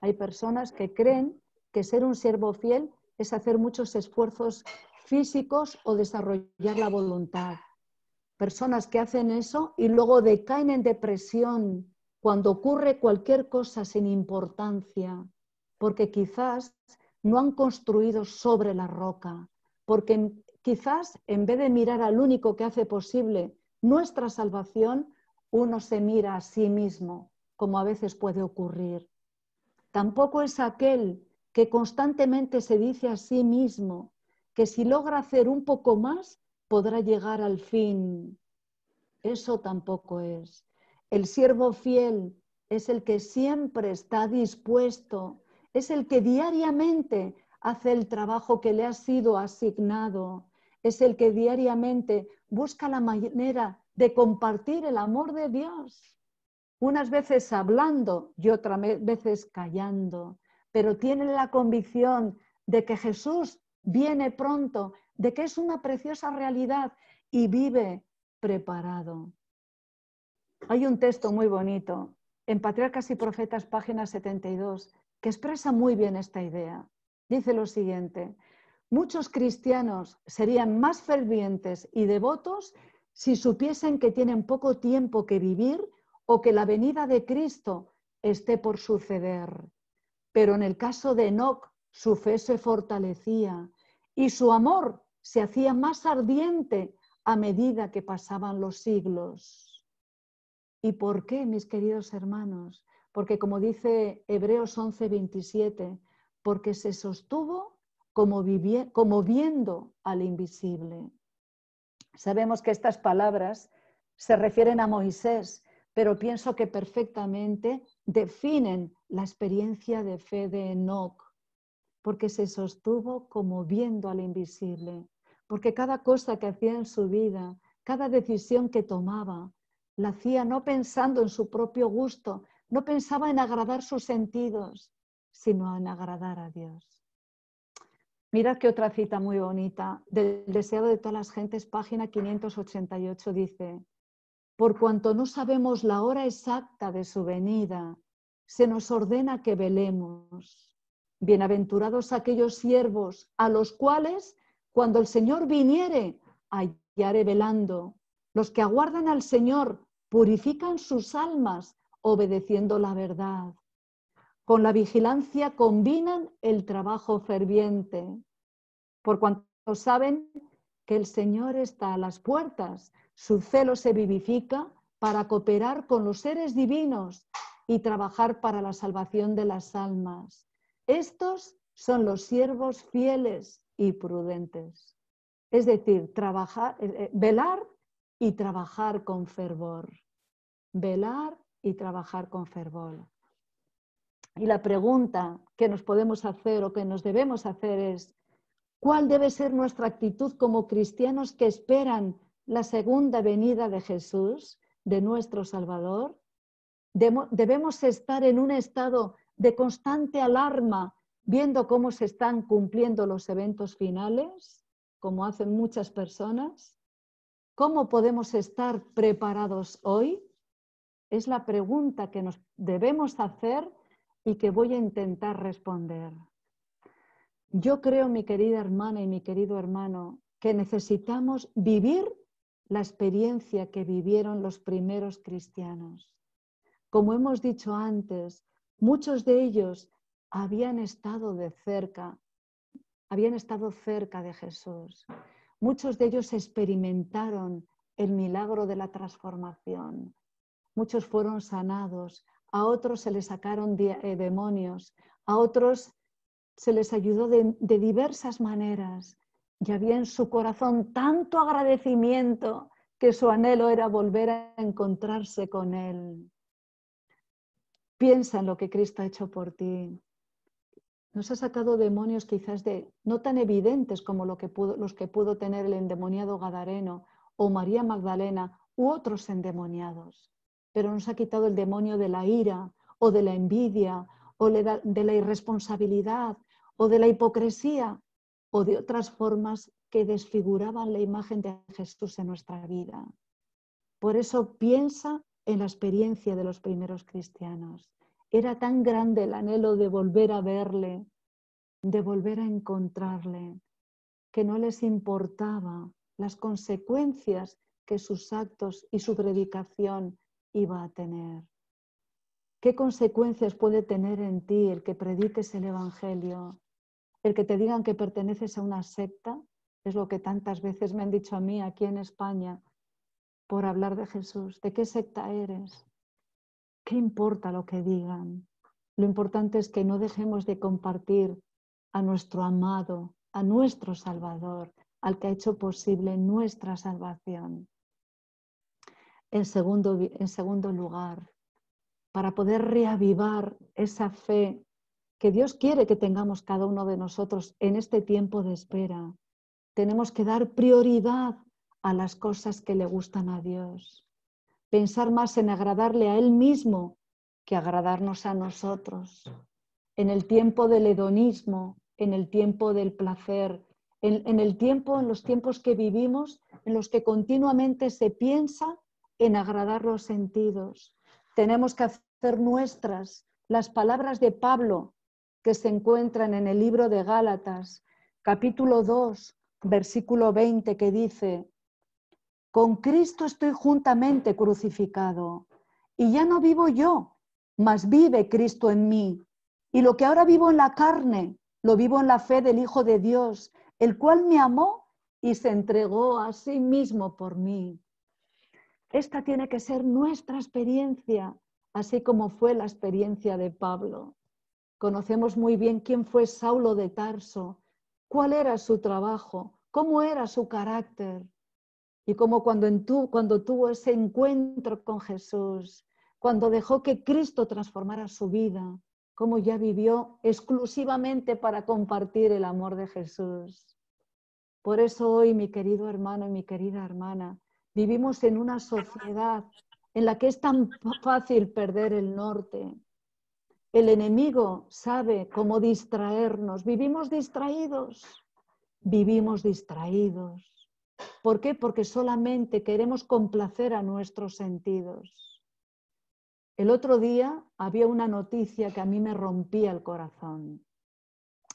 Hay personas que creen que ser un siervo fiel es hacer muchos esfuerzos físicos o desarrollar la voluntad. Personas que hacen eso y luego decaen en depresión cuando ocurre cualquier cosa sin importancia, porque quizás no han construido sobre la roca, porque quizás en vez de mirar al único que hace posible nuestra salvación, uno se mira a sí mismo, como a veces puede ocurrir. Tampoco es aquel que constantemente se dice a sí mismo que si logra hacer un poco más, podrá llegar al fin. Eso tampoco es. El siervo fiel es el que siempre está dispuesto, es el que diariamente hace el trabajo que le ha sido asignado, es el que diariamente busca la manera de compartir el amor de Dios. Unas veces hablando y otras veces callando, pero tienen la convicción de que Jesús viene pronto, de que es una preciosa realidad y vive preparado. Hay un texto muy bonito en Patriarcas y Profetas, página 72, que expresa muy bien esta idea. Dice lo siguiente, muchos cristianos serían más fervientes y devotos si supiesen que tienen poco tiempo que vivir o que la venida de Cristo esté por suceder. Pero en el caso de Enoch, su fe se fortalecía y su amor se hacía más ardiente a medida que pasaban los siglos. ¿Y por qué, mis queridos hermanos? Porque como dice Hebreos 11, 27, porque se sostuvo como, como viendo al invisible. Sabemos que estas palabras se refieren a Moisés, pero pienso que perfectamente definen la experiencia de fe de Enoch, porque se sostuvo como viendo al invisible, porque cada cosa que hacía en su vida, cada decisión que tomaba, la hacía no pensando en su propio gusto, no pensaba en agradar sus sentidos, sino en agradar a Dios. Mirad que otra cita muy bonita del deseado de todas las gentes, página 588, dice, por cuanto no sabemos la hora exacta de su venida, se nos ordena que velemos. Bienaventurados aquellos siervos a los cuales, cuando el Señor viniere, hallaré velando. Los que aguardan al Señor purifican sus almas obedeciendo la verdad. Con la vigilancia combinan el trabajo ferviente, por cuanto saben que el Señor está a las puertas, su celo se vivifica para cooperar con los seres divinos y trabajar para la salvación de las almas. Estos son los siervos fieles y prudentes. Es decir, trabajar, eh, eh, velar y trabajar con fervor. Velar y trabajar con fervor. Y la pregunta que nos podemos hacer o que nos debemos hacer es, ¿cuál debe ser nuestra actitud como cristianos que esperan la segunda venida de Jesús, de nuestro Salvador? Debemos estar en un estado de constante alarma viendo cómo se están cumpliendo los eventos finales, como hacen muchas personas. ¿Cómo podemos estar preparados hoy? Es la pregunta que nos debemos hacer y que voy a intentar responder. Yo creo, mi querida hermana y mi querido hermano, que necesitamos vivir la experiencia que vivieron los primeros cristianos. Como hemos dicho antes, muchos de ellos habían estado de cerca, habían estado cerca de Jesús. Muchos de ellos experimentaron el milagro de la transformación. Muchos fueron sanados, a otros se les sacaron eh, demonios, a otros se les ayudó de, de diversas maneras y había en su corazón tanto agradecimiento que su anhelo era volver a encontrarse con Él. Piensa en lo que Cristo ha hecho por ti. Nos ha sacado demonios quizás de no tan evidentes como los que pudo tener el endemoniado Gadareno o María Magdalena u otros endemoniados pero nos ha quitado el demonio de la ira o de la envidia o de la irresponsabilidad o de la hipocresía o de otras formas que desfiguraban la imagen de Jesús en nuestra vida. Por eso piensa en la experiencia de los primeros cristianos. Era tan grande el anhelo de volver a verle, de volver a encontrarle, que no les importaba las consecuencias que sus actos y su predicación iba a tener? ¿Qué consecuencias puede tener en ti el que prediques el Evangelio? El que te digan que perteneces a una secta, es lo que tantas veces me han dicho a mí aquí en España por hablar de Jesús. ¿De qué secta eres? ¿Qué importa lo que digan? Lo importante es que no dejemos de compartir a nuestro amado, a nuestro Salvador, al que ha hecho posible nuestra salvación. En segundo, en segundo lugar, para poder reavivar esa fe que Dios quiere que tengamos cada uno de nosotros en este tiempo de espera, tenemos que dar prioridad a las cosas que le gustan a Dios. Pensar más en agradarle a Él mismo que agradarnos a nosotros. En el tiempo del hedonismo, en el tiempo del placer, en, el tiempo, en los tiempos que vivimos, en los que continuamente se piensa en agradar los sentidos. Tenemos que hacer nuestras las palabras de Pablo que se encuentran en el libro de Gálatas, capítulo 2, versículo 20, que dice, con Cristo estoy juntamente crucificado, y ya no vivo yo, mas vive Cristo en mí. Y lo que ahora vivo en la carne, lo vivo en la fe del Hijo de Dios, el cual me amó y se entregó a sí mismo por mí. Esta tiene que ser nuestra experiencia, así como fue la experiencia de Pablo. Conocemos muy bien quién fue Saulo de Tarso, cuál era su trabajo, cómo era su carácter. Y cómo cuando, cuando tuvo ese encuentro con Jesús, cuando dejó que Cristo transformara su vida, cómo ya vivió exclusivamente para compartir el amor de Jesús. Por eso hoy, mi querido hermano y mi querida hermana, Vivimos en una sociedad en la que es tan fácil perder el norte. El enemigo sabe cómo distraernos. Vivimos distraídos. Vivimos distraídos. ¿Por qué? Porque solamente queremos complacer a nuestros sentidos. El otro día había una noticia que a mí me rompía el corazón.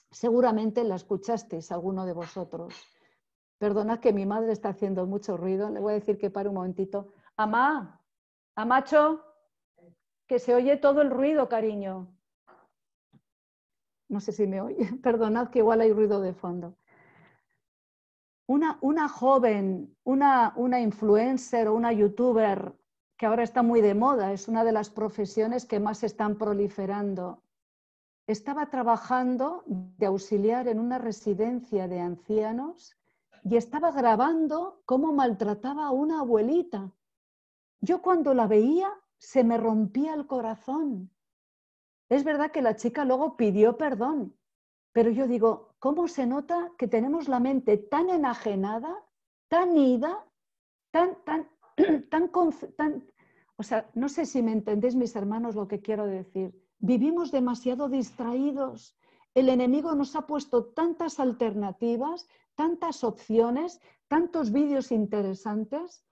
Seguramente la escuchasteis alguno de vosotros. Perdonad que mi madre está haciendo mucho ruido. Le voy a decir que pare un momentito. Amá, Amacho, que se oye todo el ruido, cariño. No sé si me oye. Perdonad que igual hay ruido de fondo. Una, una joven, una, una influencer o una youtuber que ahora está muy de moda, es una de las profesiones que más están proliferando. Estaba trabajando de auxiliar en una residencia de ancianos y estaba grabando cómo maltrataba a una abuelita. Yo cuando la veía se me rompía el corazón. Es verdad que la chica luego pidió perdón, pero yo digo, ¿cómo se nota que tenemos la mente tan enajenada, tan ida, tan, tan tan, o sea, no sé si me entendéis mis hermanos lo que quiero decir. Vivimos demasiado distraídos. El enemigo nos ha puesto tantas alternativas, tantas opciones, tantos vídeos interesantes,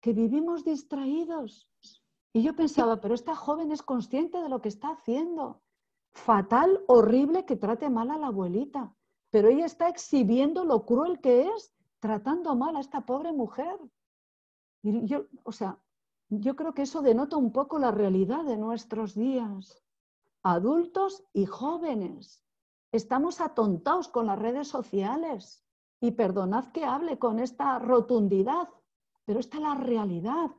que vivimos distraídos. Y yo pensaba, pero esta joven es consciente de lo que está haciendo. Fatal, horrible que trate mal a la abuelita. Pero ella está exhibiendo lo cruel que es tratando mal a esta pobre mujer. Y yo, o sea, yo creo que eso denota un poco la realidad de nuestros días. Adultos y jóvenes. Estamos atontados con las redes sociales. Y perdonad que hable con esta rotundidad, pero esta es la realidad.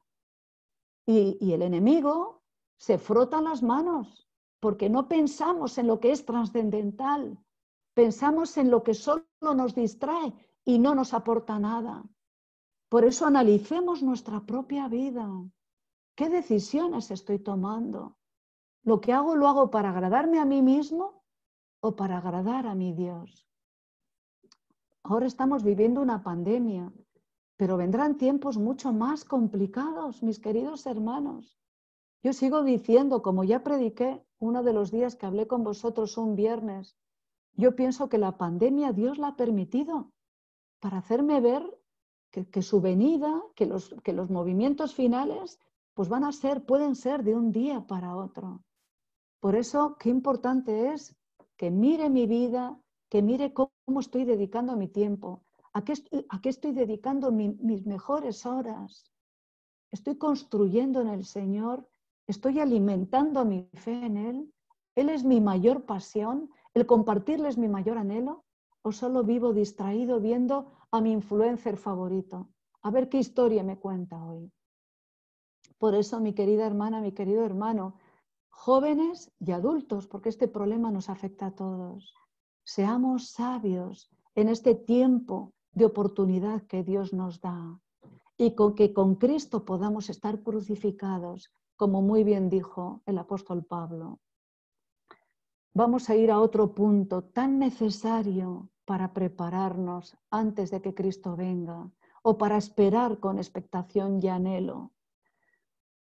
Y, y el enemigo se frota las manos porque no pensamos en lo que es trascendental. Pensamos en lo que solo nos distrae y no nos aporta nada. Por eso analicemos nuestra propia vida. ¿Qué decisiones estoy tomando? ¿Lo que hago lo hago para agradarme a mí mismo o para agradar a mi Dios? Ahora estamos viviendo una pandemia, pero vendrán tiempos mucho más complicados, mis queridos hermanos. Yo sigo diciendo, como ya prediqué uno de los días que hablé con vosotros un viernes, yo pienso que la pandemia Dios la ha permitido para hacerme ver que, su venida, que los, que los movimientos finales, pues van a ser, pueden ser de un día para otro. Por eso, qué importante es que mire mi vida, que mire cómo estoy dedicando mi tiempo, a qué, a qué estoy dedicando mis mejores horas. Estoy construyendo en el Señor, estoy alimentando mi fe en Él. Él es mi mayor pasión, el compartirle es mi mayor anhelo, o solo vivo distraído viendo a mi influencer favorito. A ver qué historia me cuenta hoy. Por eso, mi querida hermana, mi querido hermano, jóvenes y adultos, porque este problema nos afecta a todos, seamos sabios en este tiempo de oportunidad que Dios nos da y con que con Cristo podamos estar crucificados, como muy bien dijo el apóstol Pablo. Vamos a ir a otro punto tan necesario para prepararnos antes de que Cristo venga o para esperar con expectación y anhelo.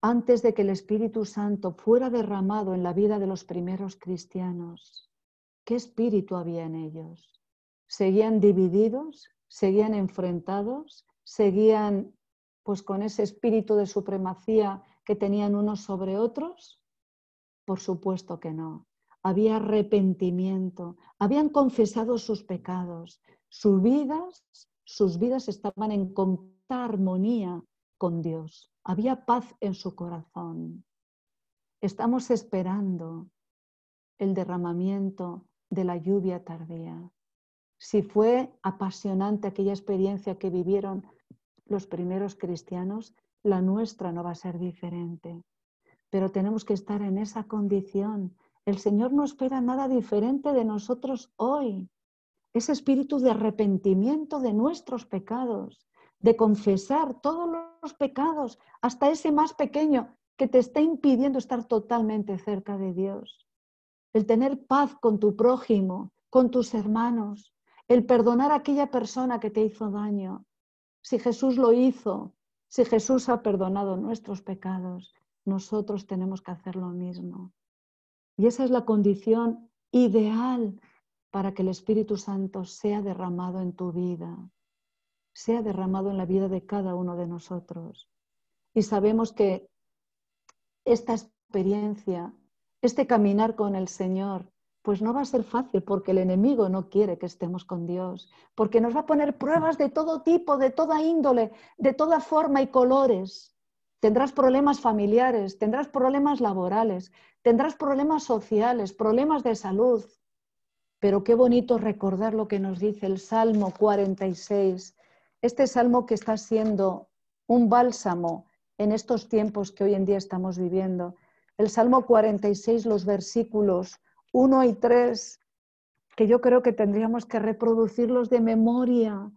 Antes de que el Espíritu Santo fuera derramado en la vida de los primeros cristianos, ¿qué espíritu había en ellos? ¿Seguían divididos? ¿Seguían enfrentados? ¿Seguían pues con ese espíritu de supremacía que tenían unos sobre otros? Por supuesto que no había arrepentimiento, habían confesado sus pecados, sus vidas, sus vidas estaban en completa armonía con Dios, había paz en su corazón. Estamos esperando el derramamiento de la lluvia tardía. Si fue apasionante aquella experiencia que vivieron los primeros cristianos, la nuestra no va a ser diferente. Pero tenemos que estar en esa condición el Señor no espera nada diferente de nosotros hoy. Ese espíritu de arrepentimiento de nuestros pecados, de confesar todos los pecados, hasta ese más pequeño que te está impidiendo estar totalmente cerca de Dios. El tener paz con tu prójimo, con tus hermanos, el perdonar a aquella persona que te hizo daño. Si Jesús lo hizo, si Jesús ha perdonado nuestros pecados, nosotros tenemos que hacer lo mismo. Y esa es la condición ideal para que el Espíritu Santo sea derramado en tu vida, sea derramado en la vida de cada uno de nosotros. Y sabemos que esta experiencia, este caminar con el Señor, Pues no va a ser fácil porque el enemigo no quiere que estemos con Dios, porque nos va a poner pruebas de todo tipo, de toda índole, de toda forma y colores. Tendrás problemas familiares, tendrás problemas laborales, tendrás problemas sociales, problemas de salud. Pero qué bonito recordar lo que nos dice el Salmo 46, este salmo que está siendo un bálsamo en estos tiempos que hoy en día estamos viviendo. El Salmo 46, los versículos 1 y 3, que yo creo que tendríamos que reproducirlos de memoria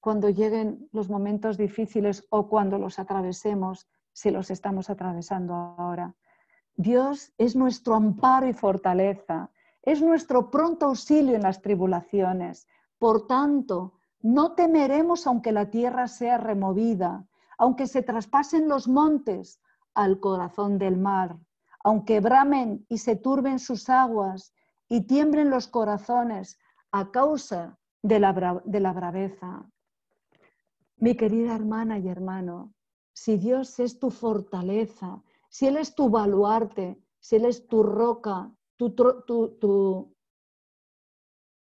cuando lleguen los momentos difíciles o cuando los atravesemos, si los estamos atravesando ahora. Dios es nuestro amparo y fortaleza, es nuestro pronto auxilio en las tribulaciones. Por tanto, no temeremos aunque la tierra sea removida, aunque se traspasen los montes al corazón del mar aunque bramen y se turben sus aguas y tiemblen los corazones a causa de la, braveza. Mi querida hermana y hermano, si Dios es tu fortaleza, si Él es tu baluarte, si Él es tu roca, tu, tu,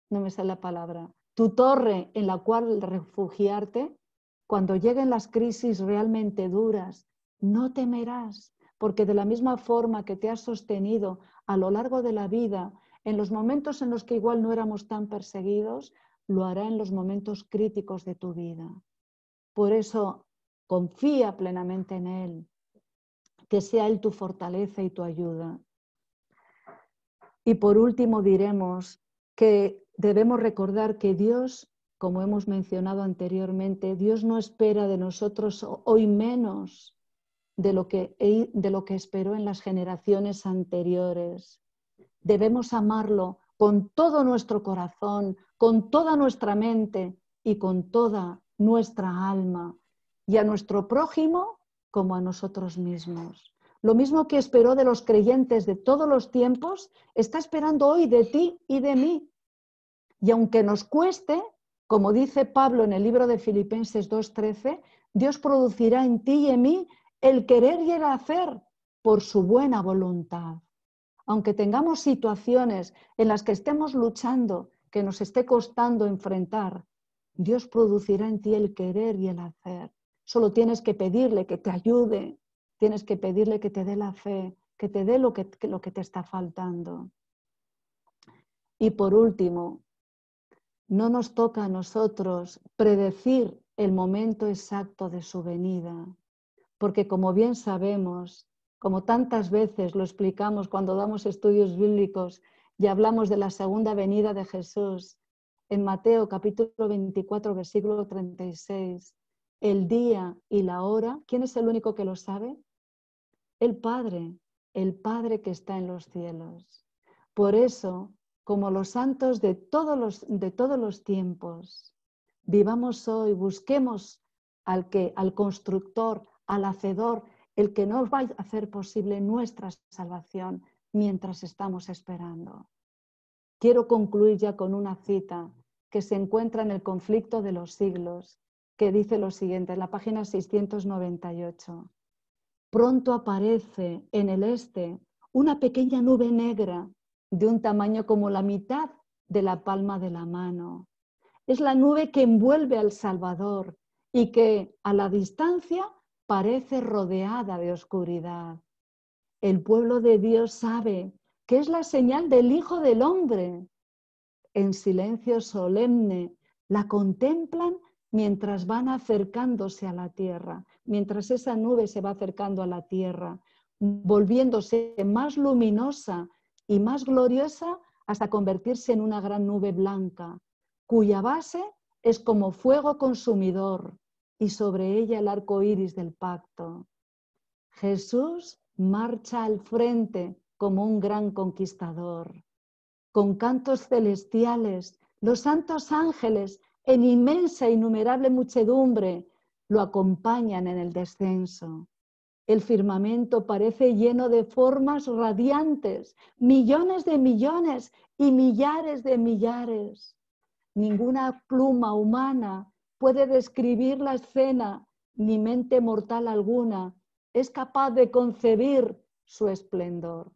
no me sale la palabra, tu torre en la cual refugiarte, cuando lleguen las crisis realmente duras, no temerás, porque de la misma forma que te has sostenido a lo largo de la vida, en los momentos en los que igual no éramos tan perseguidos, lo hará en los momentos críticos de tu vida. Por eso, confía plenamente en Él, que sea Él tu fortaleza y tu ayuda. Y por último diremos que debemos recordar que Dios, como hemos mencionado anteriormente, Dios no espera de nosotros hoy menos de lo que, de lo que esperó en las generaciones anteriores. Debemos amarlo con todo nuestro corazón, con toda nuestra mente y con toda nuestra alma, y a nuestro prójimo como a nosotros mismos. Lo mismo que esperó de los creyentes de todos los tiempos, está esperando hoy de ti y de mí. Y aunque nos cueste, como dice Pablo en el libro de Filipenses 2.13, Dios producirá en ti y en mí el querer y el hacer por su buena voluntad. Aunque tengamos situaciones en las que estemos luchando, que nos esté costando enfrentar, Dios producirá en ti el querer y el hacer. Solo tienes que pedirle que te ayude, tienes que pedirle que te dé la fe, que te dé lo que, lo que te está faltando. Y por último, no nos toca a nosotros predecir el momento exacto de su venida porque como bien sabemos, como tantas veces lo explicamos cuando damos estudios bíblicos y hablamos de la segunda venida de Jesús, en Mateo capítulo 24, versículo 36, el día y la hora, ¿quién es el único que lo sabe? El Padre, el Padre que está en los cielos. Por eso, como los santos de todos los, de todos los tiempos, vivamos hoy, busquemos al que, al constructor, al Hacedor, el que nos va a hacer posible nuestra salvación mientras estamos esperando. Quiero concluir ya con una cita que se encuentra en el conflicto de los siglos, que dice lo siguiente, en la página 698. Pronto aparece en el este una pequeña nube negra de un tamaño como la mitad de la palma de la mano. Es la nube que envuelve al Salvador y que a la distancia parece rodeada de oscuridad. El pueblo de Dios sabe que es la señal del Hijo del Hombre. En silencio solemne la contemplan mientras van acercándose a la tierra, mientras esa nube se va acercando a la tierra, volviéndose más luminosa y más gloriosa hasta convertirse en una gran nube blanca, cuya base es como fuego consumidor, y sobre ella el arco iris del pacto. Jesús marcha al frente como un gran conquistador. Con cantos celestiales, los santos ángeles en inmensa e innumerable muchedumbre lo acompañan en el descenso. El firmamento parece lleno de formas radiantes, millones de millones y millares de millares. Ninguna pluma humana puede describir la escena, ni mente mortal alguna es capaz de concebir su esplendor.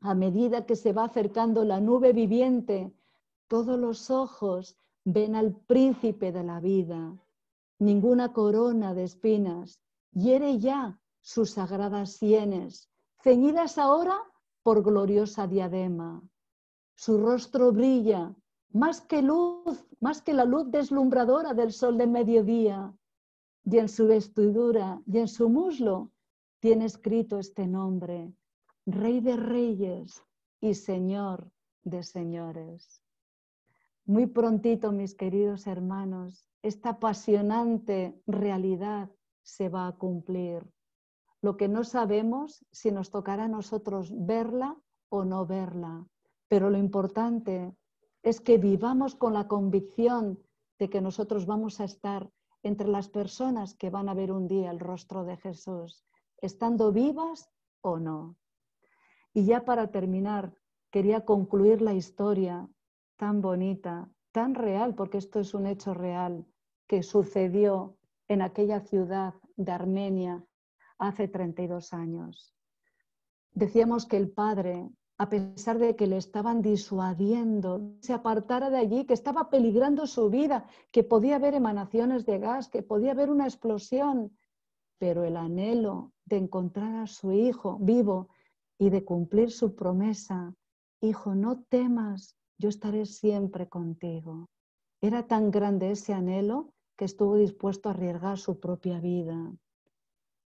A medida que se va acercando la nube viviente, todos los ojos ven al príncipe de la vida. Ninguna corona de espinas hiere ya sus sagradas sienes, ceñidas ahora por gloriosa diadema. Su rostro brilla más que luz, más que la luz deslumbradora del sol de mediodía. Y en su vestidura y en su muslo tiene escrito este nombre, Rey de Reyes y Señor de Señores. Muy prontito, mis queridos hermanos, esta apasionante realidad se va a cumplir. Lo que no sabemos si nos tocará a nosotros verla o no verla, pero lo importante es que vivamos con la convicción de que nosotros vamos a estar entre las personas que van a ver un día el rostro de Jesús, estando vivas o no. Y ya para terminar, quería concluir la historia tan bonita, tan real, porque esto es un hecho real, que sucedió en aquella ciudad de Armenia hace 32 años. Decíamos que el padre a pesar de que le estaban disuadiendo, se apartara de allí, que estaba peligrando su vida, que podía haber emanaciones de gas, que podía haber una explosión. Pero el anhelo de encontrar a su hijo vivo y de cumplir su promesa, hijo, no temas, yo estaré siempre contigo. Era tan grande ese anhelo que estuvo dispuesto a arriesgar su propia vida.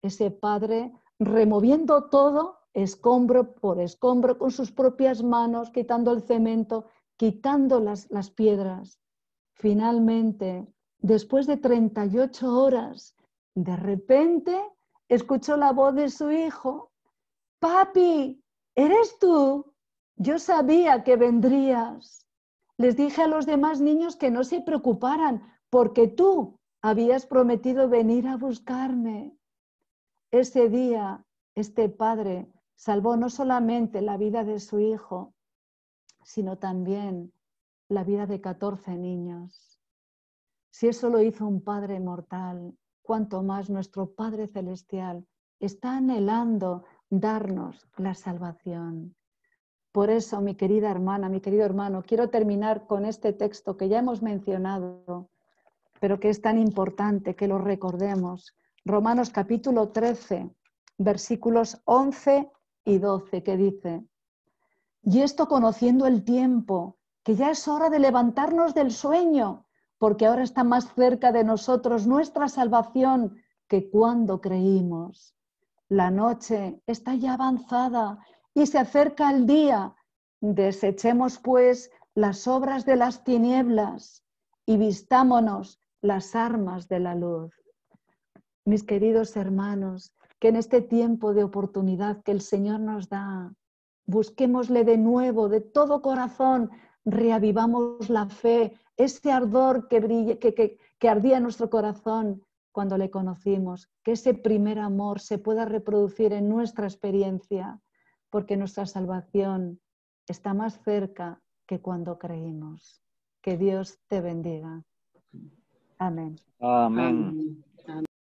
Ese padre, removiendo todo, escombro por escombro, con sus propias manos, quitando el cemento, quitando las, las piedras. Finalmente, después de 38 horas, de repente escuchó la voz de su hijo. Papi, ¿eres tú? Yo sabía que vendrías. Les dije a los demás niños que no se preocuparan porque tú habías prometido venir a buscarme. Ese día, este padre salvó no solamente la vida de su hijo, sino también la vida de 14 niños. Si eso lo hizo un Padre mortal, cuanto más nuestro Padre celestial está anhelando darnos la salvación. Por eso, mi querida hermana, mi querido hermano, quiero terminar con este texto que ya hemos mencionado, pero que es tan importante que lo recordemos. Romanos capítulo 13, versículos 11 y 12 que dice, y esto conociendo el tiempo, que ya es hora de levantarnos del sueño, porque ahora está más cerca de nosotros nuestra salvación que cuando creímos. La noche está ya avanzada y se acerca el día. Desechemos pues las obras de las tinieblas y vistámonos las armas de la luz. Mis queridos hermanos, que en este tiempo de oportunidad que el Señor nos da, busquémosle de nuevo, de todo corazón, reavivamos la fe, ese ardor que, que, que ardía en nuestro corazón cuando le conocimos, que ese primer amor se pueda reproducir en nuestra experiencia, porque nuestra salvación está más cerca que cuando creímos. Que Dios te bendiga. Amén. Amén.